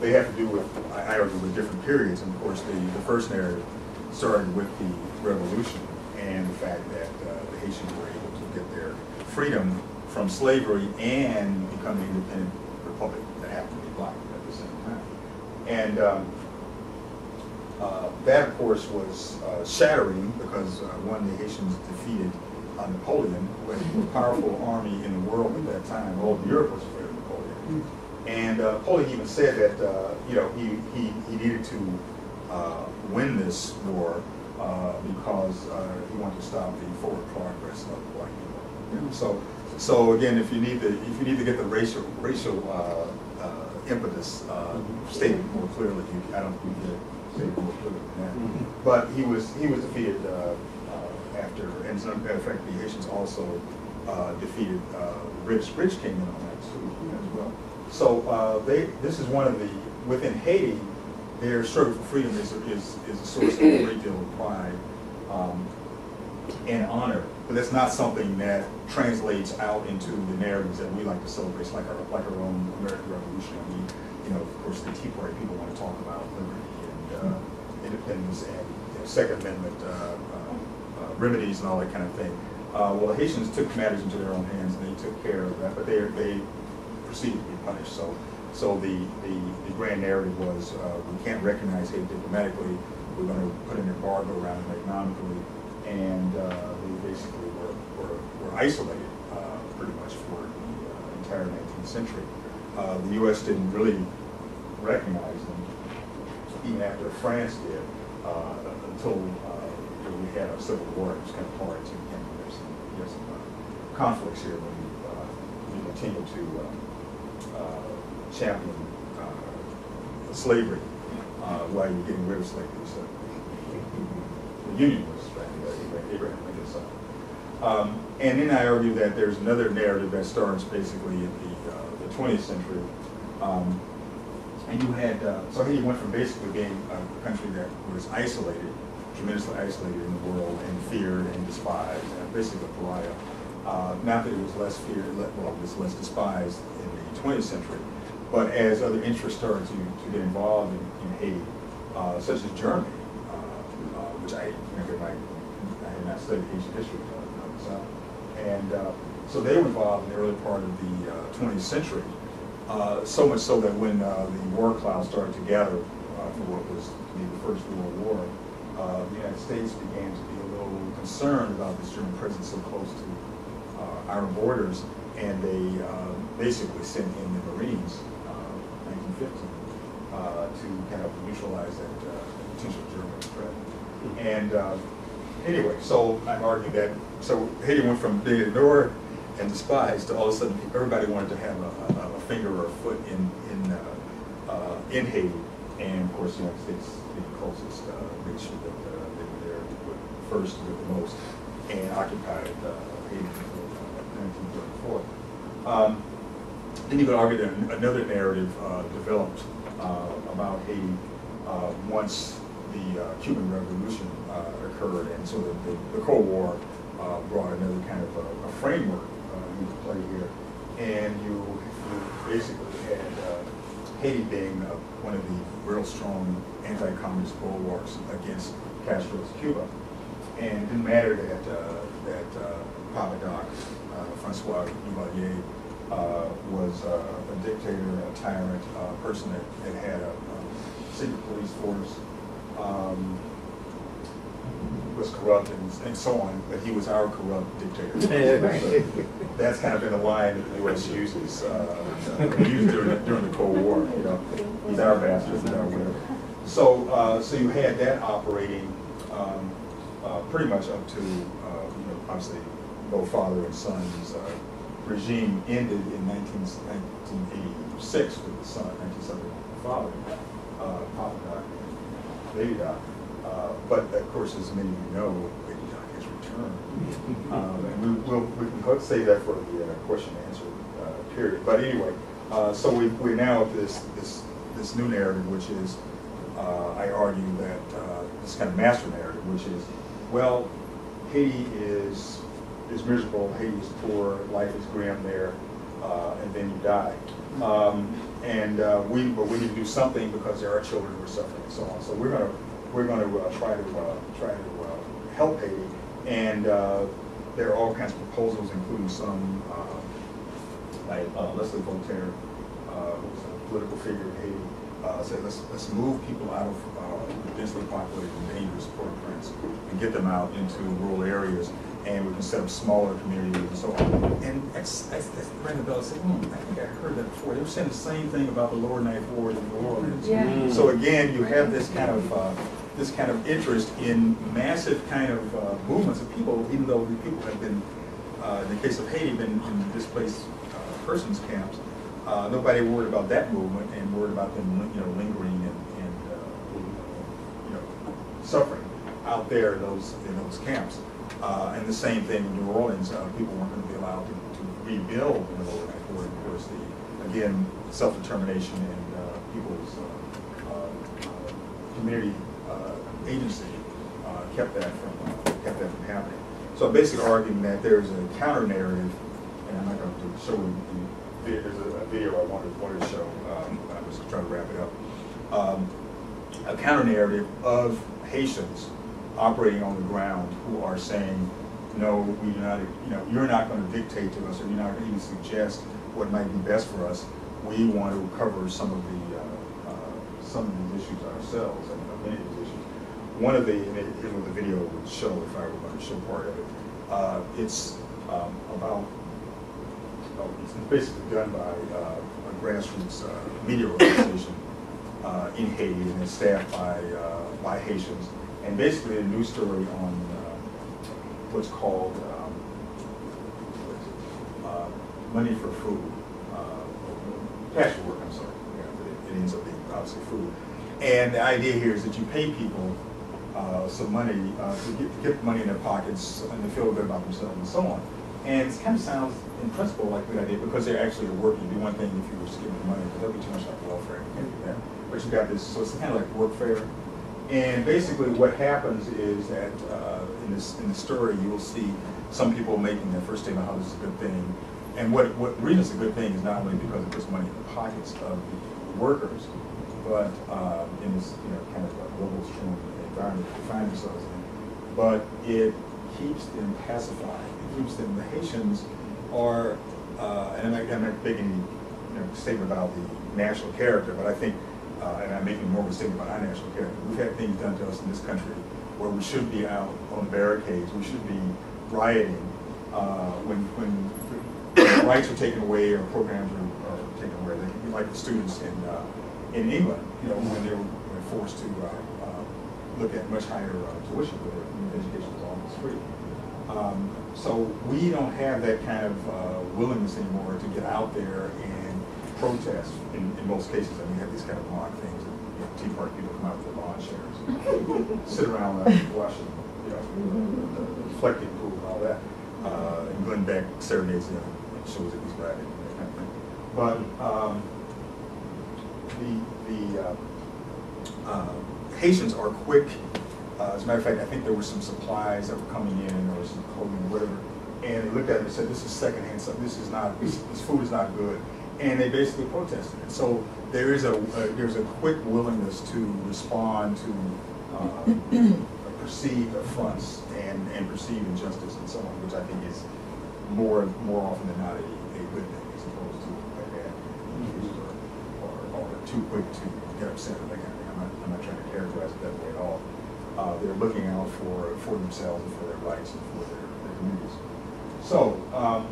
they have to do with, I argue, with different periods. And of course, the, the first narrative started with the revolution and the fact that uh, the Haitians were able to get their freedom from slavery and become an independent republic that happened to be black at the same time. And um, uh, that, of course, was uh, shattering because, uh, one, the Haitians defeated Napoleon, who had the most powerful army in the world at that time. All of Europe was. And uh, even said that, uh, you know, he, he, he needed to uh, win this war uh, because uh, he wanted to stop the forward progress of black people. You know, So, so again, if you need to, if you need to get the racial, racial uh, uh, impetus uh, stated more clearly, you, I don't think you say more clearly than that. But he was, he was defeated uh, uh, after, and as a matter of fact, the Haitians also uh, defeated uh, the British, British came in on that too as well. So uh, they, this is one of the, within Haiti, their struggle for freedom is, is, is a source of a great deal of pride um, and honor. But that's not something that translates out into the narratives that we like to celebrate, like our, like our own American Revolution. You know, of course, the Tea Party people want to talk about liberty and uh, independence and you know, Second Amendment remedies and all that kind of thing. Uh, well, the Haitians took matters into their own hands and they took care of that, but they, they proceeded to be punished. So, so the, the, the grand narrative was, uh, we can't recognize Haiti diplomatically, we're gonna put an embargo around it economically, and, uh, they basically were, were, were isolated, uh, pretty much for the uh, entire nineteenth century. Uh, the US didn't really recognize them, even after France did, uh, until, we had a civil war, it was kind of hard to, there's uh, conflicts here when you, uh, we continue to, uh, uh, champion, slavery, while you're getting rid of slavery, so. The Union was, right, Abraham- Lincoln's son. Um, and then I argue that there's another narrative that starts basically in the, the twentieth century. Um, and you had, uh, so Haiti went from basically being a country that was isolated, tremendously isolated in the world and feared and despised, basically a pariah. Uh, not that it was less feared, well, it was less despised in the twentieth century, but as other interests started to, to get involved in, in Haiti, uh, such as Germany, uh, uh, which I, you know, my, I had not studied Haitian history. And uh, so they were involved in the early part of the uh, twentieth century. Uh, so much so that when uh, the war clouds started to gather uh, for what was the First World War, uh, the United States began to be a little concerned about this German presence so close to uh, our borders, and they uh, basically sent in the Marines, uh, 1915, uh, to kind of neutralize that uh, potential German threat. And uh, anyway, so I'm arguing that, so Haiti went from being ignored and despised to all of a sudden, everybody wanted to have a, a, a finger or a foot in, in, uh, uh, in Haiti. And of course, the United States being closest, uh, made sure that uh, they were there first with the most and occupied uh, Haiti until uh, 1934. Um, then you could argue that another narrative uh, developed uh, about Haiti uh, once the Cuban Revolution occurred, and so the, the, the Cold War brought another kind of a, a framework into play here, and you, you basically had Haiti being one of the real strong anti-communist bulwarks against Castro's Cuba. And it didn't matter that, uh, that uh, Papa Doc, uh, Francois Duvalier, uh, was uh, a dictator, a tyrant, a person that, that had a, a secret police force, um, was corrupt and, and so on, but he was our corrupt dictator. That's kind of been the line that the U.S. uses, uh, used during, during the Cold War, you know. He's our bastard, he's our whatever. So, uh, so you had that operating, um, uh, pretty much up to, uh, you know, obviously, both father and son's, uh, regime ended in 19, 1986 with the son, 1970 with the father, uh, Papa Doc, Doc. Uh, But of course, as many of you know, Baby Doc has returned. Um, And we, we'll, we go- save that for the uh, question and answer uh, period. But anyway, uh, so we, we're now at this, this, this new narrative, which is, uh, I argue that, uh, this kind of master narrative, which is, well, Haiti is, is miserable, Haiti is poor, life is grim there, uh, and then you die. Um, and, we, but we need to do something because there are children who are suffering and so on. So we're gonna, we're gonna, uh, try to, try to, help Haiti. And, there are all kinds of proposals, including some, uh, like uh, Leslie Voltaire, uh, who's a political figure in Haiti, uh, said, let's, let's move people out of uh, densely populated and dangerous Port-au-Prince and get them out into rural areas, and we can set up smaller communities and so on. And that's, that's, that's rang a bell, I said, hmm, I think I heard that before. They were saying the same thing about the lower ninth ward in New Orleans. Yeah. Mm. So again, you have this kind of, uh, this kind of interest in massive kind of uh, movements of people, even though the people have been, uh, in the case of Haiti, been in displaced uh, persons camps. Uh, Nobody worried about that movement and worried about them, you know, lingering and, and, uh, you know, suffering out there in those, in those camps. Uh, And the same thing in New Orleans, people weren't going to be allowed to to rebuild lower ninth ward. Of course, the, again, self-determination and people's community agency uh, kept that from, uh, kept that from happening. So I'm basically arguing that there's a counter narrative, and I'm not going to show you the, there's a video I wanted, wanted to show, um, I was trying to wrap it up. Um, A counter narrative of Haitians operating on the ground who are saying, no, we do not, you know, you're not going to dictate to us, or you're not going to even suggest what might be best for us. We want to cover some of the, uh, uh, some of these issues ourselves, and uh, many of these issues. One of the, here's what the video would show if I were going to show part of it. Uh, It's um, about, oh, it's basically done by uh, a grassroots uh, media organization uh, in Haiti, and it's staffed by, uh, by Haitians. And basically a news story on uh, what's called um, money for food, cash for work, I'm sorry. Yeah, it- It ends up being obviously food. And the idea here is that you pay people uh, some money uh, to get, get money in their pockets and to feel good about themselves and so on. And it kind of sounds, in principle, like a good idea because they're actually working. It'd be one thing if you were just giving them money, because that'd be too much like welfare. You can't do that. But you got this, so it's kind of like workfare. And basically what happens is that uh, in this, in the story, you will see some people making their first statement, how this is a good thing. And what, what reason it's a good thing is not only because it puts money in the pockets of the workers, but uh, in this, you know, kind of a global stream environment they find themselves in. But it keeps them pacified. It keeps them, the Haitians are, uh, and I'm not, making you know, statement about the national character, but I think, uh, and I'm making more of a statement about our national character. We've had things done to us in this country where we should be out on barricades, we should be rioting, uh, when, when rights are taken away or programs are, are taken away, like the students in, uh, in England, you know, when they were forced to, uh, look at much higher uh, tuition, where education is almost free. Um, so we don't have that kind of uh, willingness anymore to get out there and protest in, in most cases. I mean, we have these kind of mock things, and, you know, Tea Party people come out with their lawn chairs, sit around uh, watching, you know, the the reflecting pool and all that. Uh, and Glenn Beck serenades them and shows that he's black and that kind of thing. But, um, the, the, uh, uh, Haitians are quick, uh, as a matter of fact, I think there were some supplies that were coming in or some clothing or whatever, and they looked at it and said, this is secondhand stuff, this is not, this, this food is not good. and they basically protested it. So there is a, a- there's a quick willingness to respond to uh, perceived affronts and, and perceived injustice and so on, which I think is more, more often than not a, a good thing as opposed to a bad or, or, or too quick to get upset or that kind of thing. I'm not, trying to characterize it that way at all. Uh, they're looking out for, for themselves and for their rights and for their, their communities. So, um,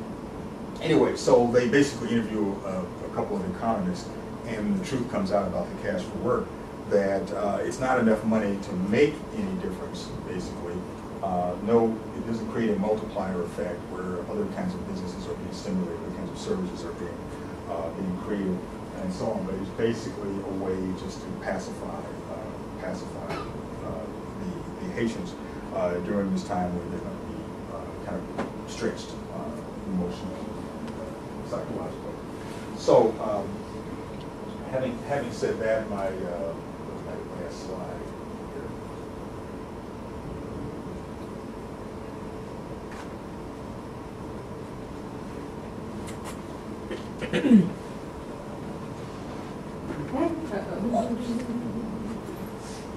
anyway, so they basically interview a, a couple of economists, and the truth comes out about the cash for work that uh, it's not enough money to make any difference, basically. Uh, no, it doesn't create a multiplier effect where other kinds of businesses are being stimulated, other kinds of services are being uh, being created, and so on. But it's basically a way just to pacify pacify uh, the, the Haitians uh, during this time where they're going to be uh, kind of stretched emotionally, psychologically. So, um, having having said that, my my last slide here.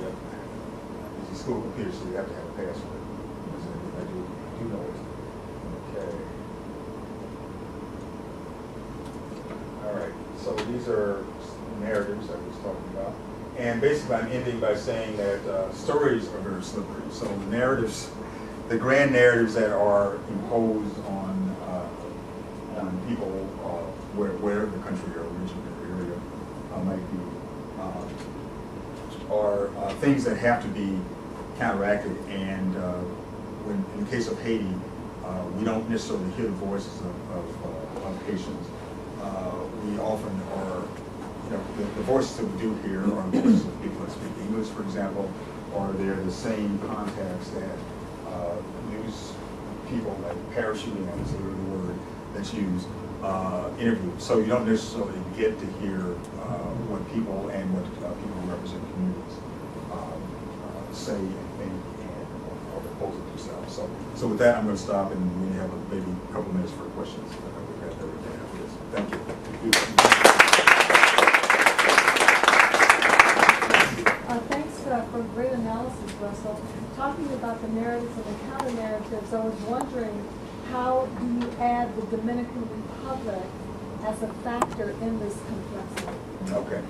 Yep. It's a school computer, so you have to have a password. I do, do know it. Okay. All right, so these are narratives I was talking about. And basically, I'm ending by saying that uh, stories are very slippery. So the narratives, the grand narratives that are imposed on, uh, on people, uh, where, wherever the country or region or area uh, might be, uh, are things that have to be counteracted. And when, in the case of Haiti, we don't necessarily hear the voices of, of, of Haitians. We often are, you know, the, the voices that we do hear are the voices of people that speak English, for example, or they're the same contacts that uh, news people, like parachuting, I say the word that's used, uh, interview. So you don't necessarily get to hear uh, what people and what uh, people who represent communities um, uh, say and think and or propose it themselves. So, so with that, I'm going to stop and we have a- maybe a couple minutes for questions. I we've got everything after this. Thank you. Uh, Thanks uh, for great analysis, Russell. Talking about the narratives and the counter narratives, I was wondering, how do you add the Dominican Republic as a factor in this complexity? Okay.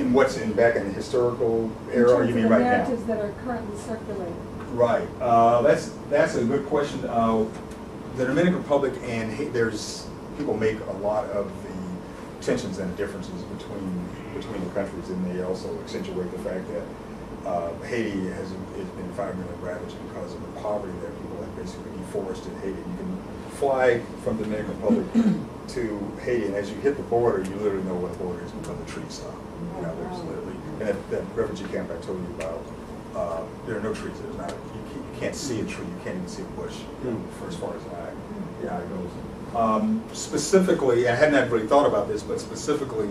In what's in back in the historical era, you mean right now? narratives that are currently circulating. Right. Uh, that's that's a good question. Uh, the Dominican Republic and there's people make a lot of the tensions and differences between between the countries, and they also accentuate the fact that uh, Haiti has has been environmentally ravaged because of the poverty that people have basically deforested Haiti. You can fly from the Dominican Republic to Haiti, and as you hit the border, you literally know what the border is because the trees stop. You know, there's literally and that, that refugee camp I told you about. Uh, there are no trees. There's not. You can't, you can't see a tree. You can't even see a bush you know, for as far as the eye, the eye goes. Um, specifically, I had not really thought about this, but specifically,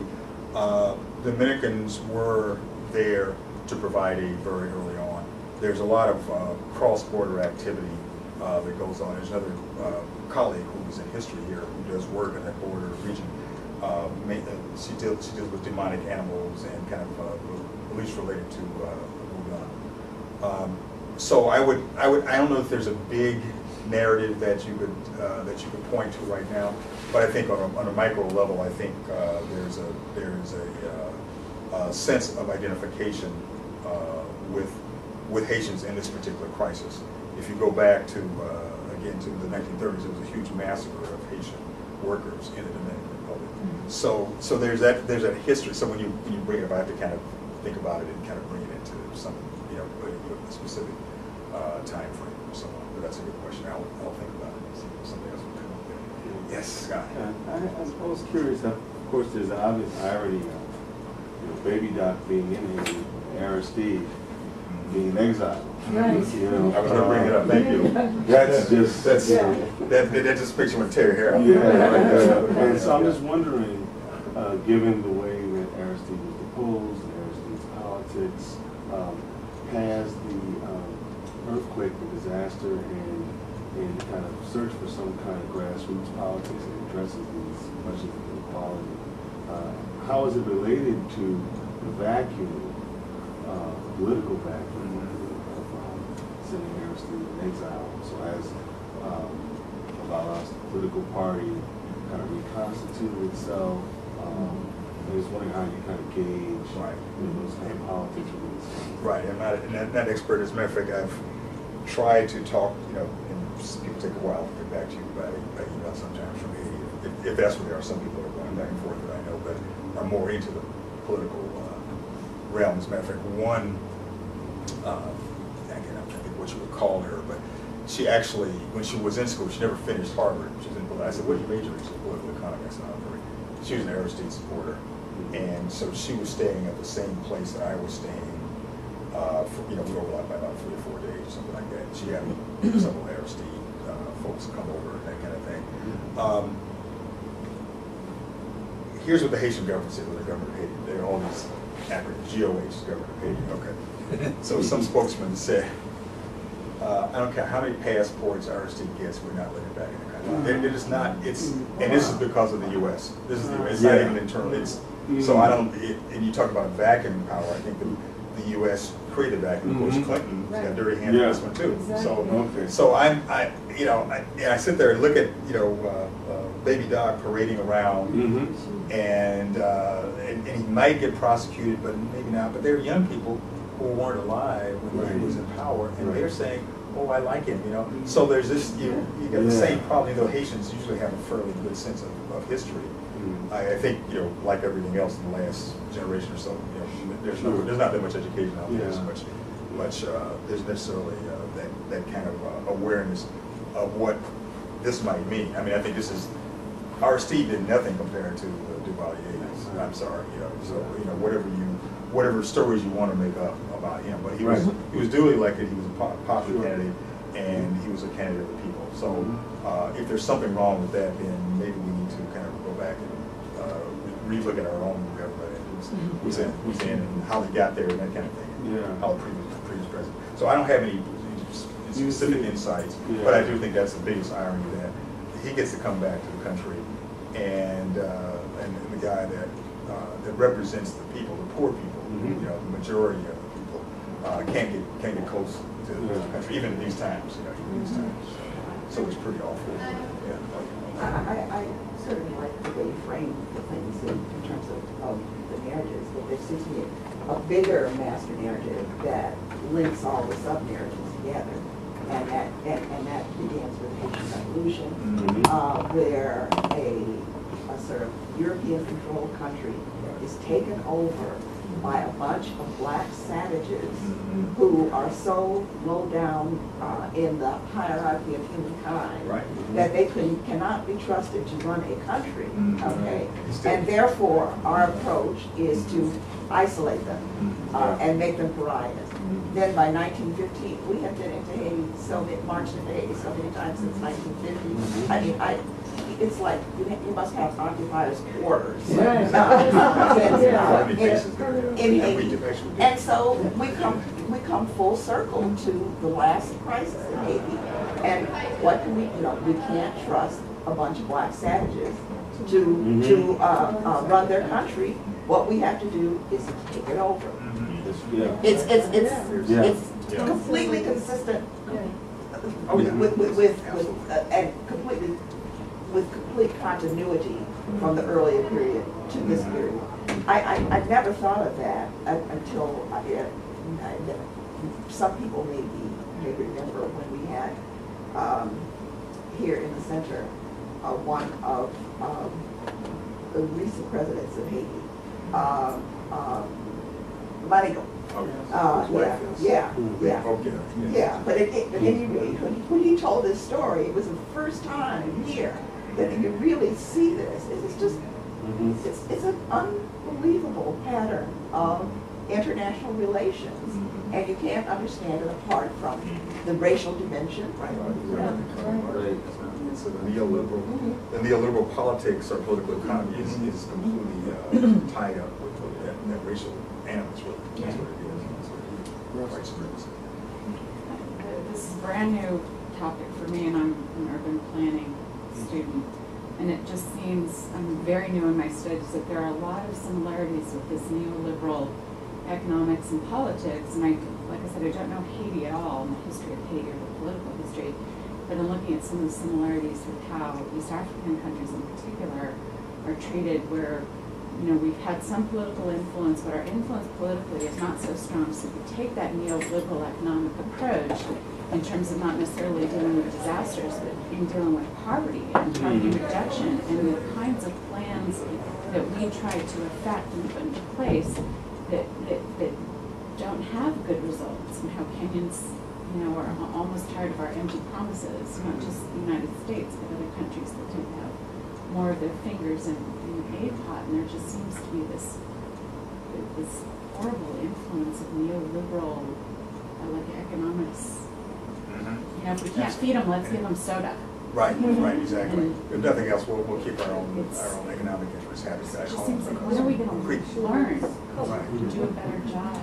uh, Dominicans were there to provide aid very early on. There's a lot of uh, cross-border activity uh, that goes on. There's another uh, colleague who was in history here who does work in that border region. Uh, uh, she deals she deals with demonic animals and kind of at least related to uh, Um, so I would, I would, I don't know if there's a big narrative that you could, uh, that you could point to right now, but I think on a, on a micro level, I think, uh, there's a, there's a, uh, a sense of identification, with, with Haitians in this particular crisis. If you go back to, uh, again, to the nineteen thirties, there was a huge massacre of Haitian workers in the Dominican Republic. So, so there's that, there's that history, so when you, when you bring it up, I have to kind of think about it and kind of bring it into some, you know, a a specific uh, timeframe or so on. But that's a good question, I'll, I'll think about it see if something else will come up there. Yes, Scott? Yeah, I, I was curious, of course, there's an obvious irony of, you know, Baby Doc being in Haiti, Aristide being exiled. Right. You know, I was gonna bring it up, thank you. That's just, That's, Yeah. that, that just picture with Terry Hair. yeah, uh, and so I'm just wondering, uh, given the way that Aristide was deposed, Aristide's politics, um, has the, um, earthquake, the disaster, and, and kind of search for some kind of grassroots politics that addresses these questions of inequality, uh, how is it related to the vacuum, uh, political vacuum of um, sending Aristide in exile? So as um, Lavalas political party kind of reconstituted itself, um, I was wondering how you kind of gauge Right. you know, those kind of politics. Right, I'm not, not expert, as a matter of fact, I've tried to talk, you know, and people take a while to get back to you by, email sometimes from me, if, if that's what they are, some people are going back and forth that I know, but are more into the political realm, as a matter of fact, one, uh, again, to think what you would call her, but she actually, when she was in school, she never finished Harvard, she was in, I said, what did you major in? She said, political economics, and I very, she was an Aristide supporter, and so she was staying at the same place that I was staying, uh, for, you know, we overlapped by about three or four days, or something like that. She had several Aristide uh, folks come over and that kind of thing. Um, here's what the Haitian government said, what the government there are all these acronyms, GOH, government of Haiti, okay. So some spokesman said, uh, I don't care how many passports Aristide gets, we're not letting him back in the country. They're, they're not, it's, and this is because of the US. This is, the- it's not even internal, it's, so I don't, it- and you talk about vacuum power, I think the, the US created vacuum, of course Mhm. Clinton got dirty hand in this one too. So, Okay. so I'm, I, you know, I, and I sit there and look at, you know, uh, uh, Baby Doc parading around, Mm-hmm. and, uh, and, and he might get prosecuted, but maybe not. But there are young people who weren't alive when he was in power, and Right. they're saying, "Oh, I like him," you know. So there's this, you, you got the same problem. You know, Haitians usually have a fairly good sense of, of history. Mhm. I, I think, you know, like everything else in the last generation or so, you know, there's no, there's not that much education out there, Yeah. so much, much, uh, there's necessarily, uh, that, that kind of uh, awareness of what this might mean. I mean, I think this is, Aristide did nothing compared to the Duvalier. I'm sorry, you know, so, you know, whatever you, whatever stories you want to make up about him, but he was, Right. he was duly elected, he was a popular Sure. candidate, and he was a candidate of the people. So, Mhm. uh, if there's something wrong with that, then maybe we need to kind of go back and, uh, re- relook at our own government and who's, who's in, who's in and how they got there and that kind of thing. Yeah. How the previous, previous president. So I don't have any specific insights, but I do think that's the biggest irony that he gets to come back to the country and, uh, and the guy that, that represents the people, the poor people, Mhm. you know, the majority of the people, uh, can't get, can't get close to the Yeah. country, even in these times, you know, even in these times. So it's pretty awful, I, yeah. I, I certainly like the way you frame the things in, in terms of, of the narratives, but there seems to be a bigger master narrative that links all the sub-narratives together. And that, and, and that begins with the Haitian Revolution, Mhm. uh, where a, a sort of European-controlled country is taken over by a bunch of black savages Mhm. who are so low down uh, in the hierarchy of humankind Right. that they can, cannot be trusted to run a country, Mhm. okay? And therefore, our approach is to isolate them Mhm. uh, and make them pariahs. Then by 1915, we have been into Haiti so many, marched into Haiti so many times since 1950. Mhm. I mean, I, it's like, you ha- you must have occupiers' quarters. Right. Yeah. many cases there are? In Yeah, we Haiti. do, actually do. And so we come, we come full circle to the last crisis in Haiti. And what can we, you know, we can't trust a bunch of black savages to, Mhm. to, uh, uh, run their country. What we have to do is take it over. Mhm. Yeah. It's, it's, it's, Yeah. it's Yeah. completely consistent Yeah. Oh, with, with, with, with, uh, and completely, with complete continuity from the earlier period to this period. I, I, I never thought of that until I, I- some people maybe, may remember when we had, um, here in the center, uh, one of, um, the recent presidents of Haiti, um, um, Marigo. Oh, yes. Uh, yeah, yeah, yeah. Oh, yeah. But but anyway, when, when he told this story, it was the first time here that you could really see this. It's just, Mhm. it's, it's an unbelievable pattern of international relations, Mhm. and you can't understand it apart from the racial dimension. Right. Right. It's a neoliberal, Mhm. the neoliberal politics or political economy is, is completely uh, tied up with that, that racial animus, really. That's what it is. That's what it is. White supremacy. Uh, This is a brand new topic for me, and I'm an urban planning student. And it just seems, I'm very new in my studies, that there are a lot of similarities with this neoliberal economics and politics. And I, like I said, I don't know Haiti at all, the history of Haiti or the political history. But I'm looking at some of the similarities with how East African countries in particular are treated where, you know, we've had some political influence, but our influence politically is not so strong. So if you take that neoliberal economic approach in terms of not necessarily dealing with disasters, but in dealing with poverty and poverty reduction and the kinds of plans that we try to affect and put into place that, that, that don't have good results and how Kenyans, you know, are almost tired of our empty promises, not just the United States, but other countries that to have more of their fingers in, in the aid pot, and there just seems to be this, this horrible influence of neoliberal, uh, like economics. Mhm. You know, if we can't feed them, let's give them soda. Right, right, exactly. If nothing else, we'll, we'll keep our own, It's- our own economic interests happy It back just home. seems like, because when are we we- gonna learn Right. to do a better job?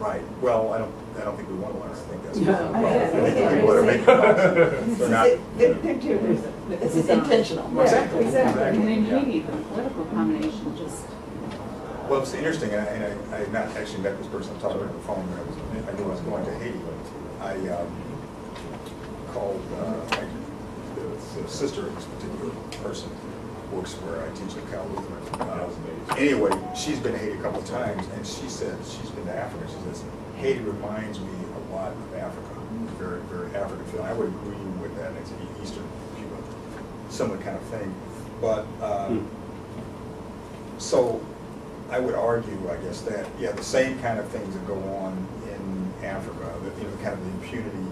Right, well, I don't, I don't think we want to learn, I think that's. No. I think people that are making policy, They're not, This is intentional. Exactly. Exactly. And in Yeah. Haiti, the political combination just, well, it's interesting, and I, and I, I had not actually met this person, I talked to her on the phone, when I was, I knew I was going to Haiti. I, um, called, uh, the, the sister of this particular person, works where I teach at Cal Lutheran. Uh, Anyway, she's been to Haiti a couple of times, and she said, she's been to Africa, she says, Haiti reminds me a lot of Africa, very, very African feeling. I would agree with that, it's Eastern Cuba, similar kind of thing. But, um, so I would argue, I guess, that, yeah, the same kind of things that go on in Africa, that, you know, kind of the impunity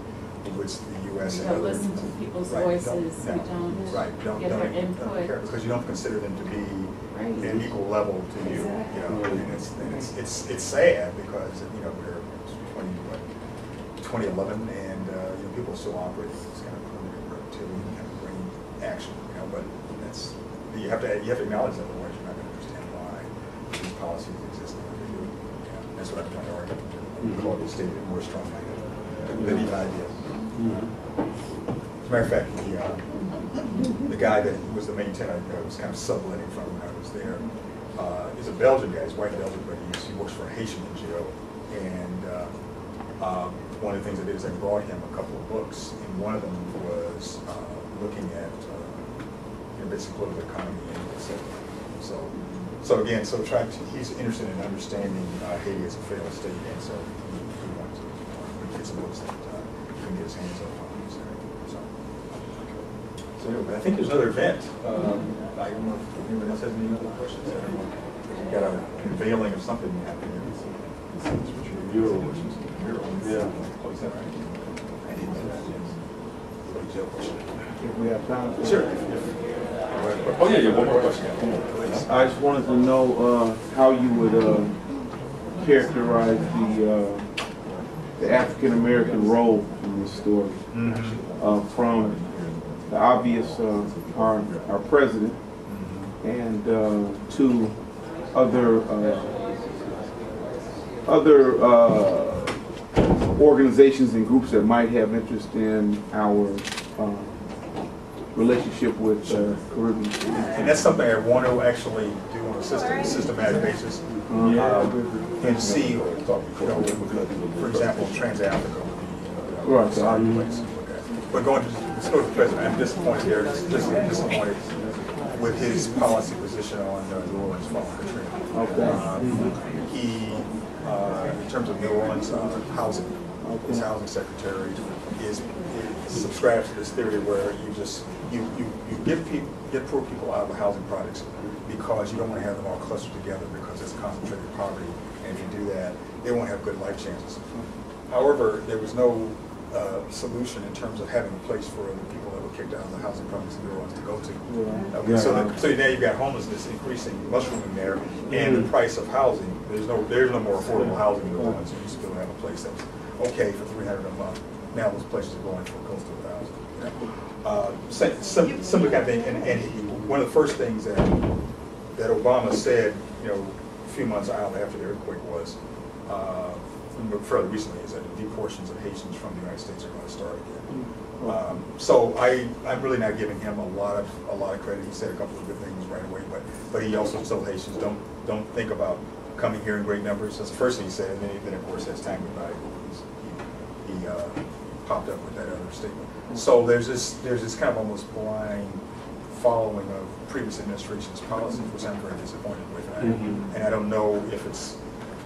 which the US we and don't other. listen to people's Right, voices, we no, don't Right, don't, get don't, their don't care, input. because you don't consider them to be Right. an equal level to you, you know, and it's, and it's, it's, it's sad because, you know, we're twenty, what, twenty eleven, and, uh, you know, people still operate with this kind of primitive productivity and kind of brain action, you know, but that's, you have to, you have to acknowledge that, otherwise you're not gonna understand why these policies exist the way they do. Yeah, That's what I'm trying to argue, call it stated more strongly than even I did. As a matter of fact, the, uh, the guy that was the main tenant, I was kind of subletting from when I was there, uh, is a Belgian guy, he's white Belgian, but he's, he works for a Haitian NGO. And, uh, um, one of the things I did is I brought him a couple of books, and one of them was, uh, looking at, uh, you know, basic political economy and. So, so again, so trying to, he's interested in understanding, uh, Haiti as a failed state, and so he he wanted to, uh, get some books that, he can get his hands on, so. So anyway, but I think there's another event. Um, I don't know if anyone else has any other questions. We've got a unveiling of something happening. Mural. Mural. Yeah. Oh, is that right? I didn't know that, yes. What is your question? If we have time. for it. Sure. Oh, yeah, yeah, one more question. Please. I just wanted to know uh, how you would uh, characterize the uh, the African American role in this story, Mhm. uh, from the obvious uh, our our president and uh, to other uh, other uh, organizations and groups that might have interest in our uh, relationship with uh, Caribbean. And that's something I want to actually do on a system, systematic basis. Um, And see, you know, for example, Trans-Africa would be. Right. a solid place to look at. But going to, let's go to the president, I'm disappointed here, dis- dis- disappointed with his policy position on uh, New Orleans following Katrina. Okay. Um, He, uh, in terms of New Orleans uh, housing, his housing secretary is, is subscribes to this theory where you just, you, you, you get people, get poor people out of the housing projects because you don't want to have them all clustered together because it's concentrated poverty. And if you do that, they won't have good life chances. However, there was no uh, solution in terms of having a place for the people that were kicked out of the housing projects in New Orleans to go to. Yeah. Okay, so, that- so now you've got homelessness increasing, mushrooming there, and the price of housing, there's no, there's no more affordable housing in New Orleans. You used to be able to have a place that was okay for three hundred a month. Now those places are going for close to a thousand. you know. Uh, sa- sim- Similar kind of thing, and, and he- one of the first things that, that Obama said, you know, a few months out after the earthquake was, uh, fairly recently, is that the deportations of Haitians from the United States are going to start again. Um, So I, I'm really not giving him a lot of, a lot of credit. He said a couple of good things right away, but, but he also told Haitians, don't, don't think about coming here in great numbers. That's the first thing he said, and then, then of course, as time went by, he, he uh, popped up with that other statement. So there's this, there's this kind of almost blind following of previous administration's policies, which I'm very disappointed with. And I- Mhm. And I don't know if it's,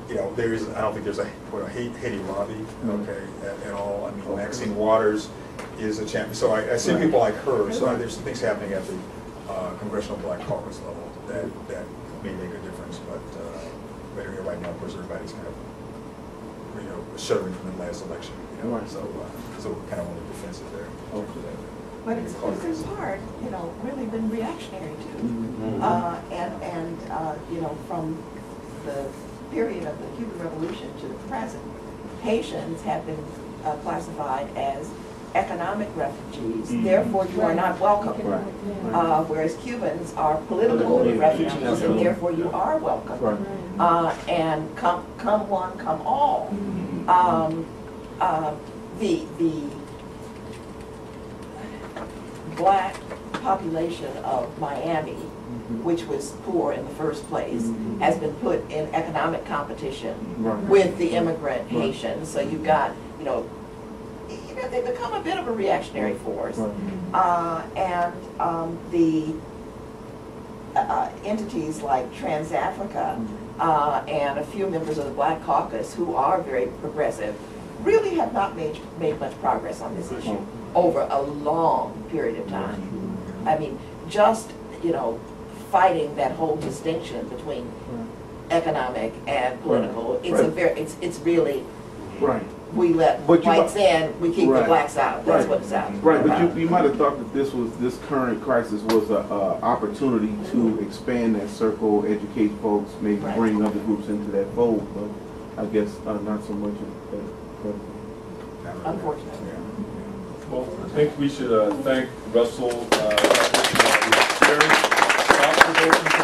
you know, there is, I don't think there's a, what, a Haiti Haiti lobby, okay, at, at all. I mean, Maxine Waters is a champion, so I, I see people like her, so I- there's some things happening at the uh, Congressional Black Caucus level that, that may make a difference, but, uh, but here right now, of course, everybody's kind of, you know, shuddering from the last election, you know, Right. so, uh, so we're kind of on the defensive there. But it's, it's in part, you know, really been reactionary too. Mhm. Uh, and, and, uh, you know, from the period of the Cuban Revolution to the present, Haitians have been uh, classified as economic refugees, Mhm. therefore you are not welcome. Right. Uh, whereas Cubans are political Political refugees, refugees. and therefore you are welcome. Right. Uh, and come, come one, come all. Mhm. Um, uh, the, the black population of Miami. Which was poor in the first place, Mhm. has been put in economic competition Right. with the immigrant Right. Haitians. So you've got, you know, you know, they become a bit of a reactionary force. Right. Uh, and um, the uh, entities like TransAfrica uh, and a few members of the Black Caucus who are very progressive really have not made, made much progress on this issue over a long period of time. I mean, just, you know, fighting that whole distinction between economic and political, it's a very, it's, it's really, Right. we let But you whites in, we keep the blacks out, that's Right. what it's out. Right, but about. you, you might have thought that this was, this current crisis was a, a opportunity to expand that circle, educate folks, maybe Right. bring other groups into that fold, but I guess, uh, not so much at, at present. Unfortunately. Well, I think we should uh, thank Russell, uh, for sharing Thank you.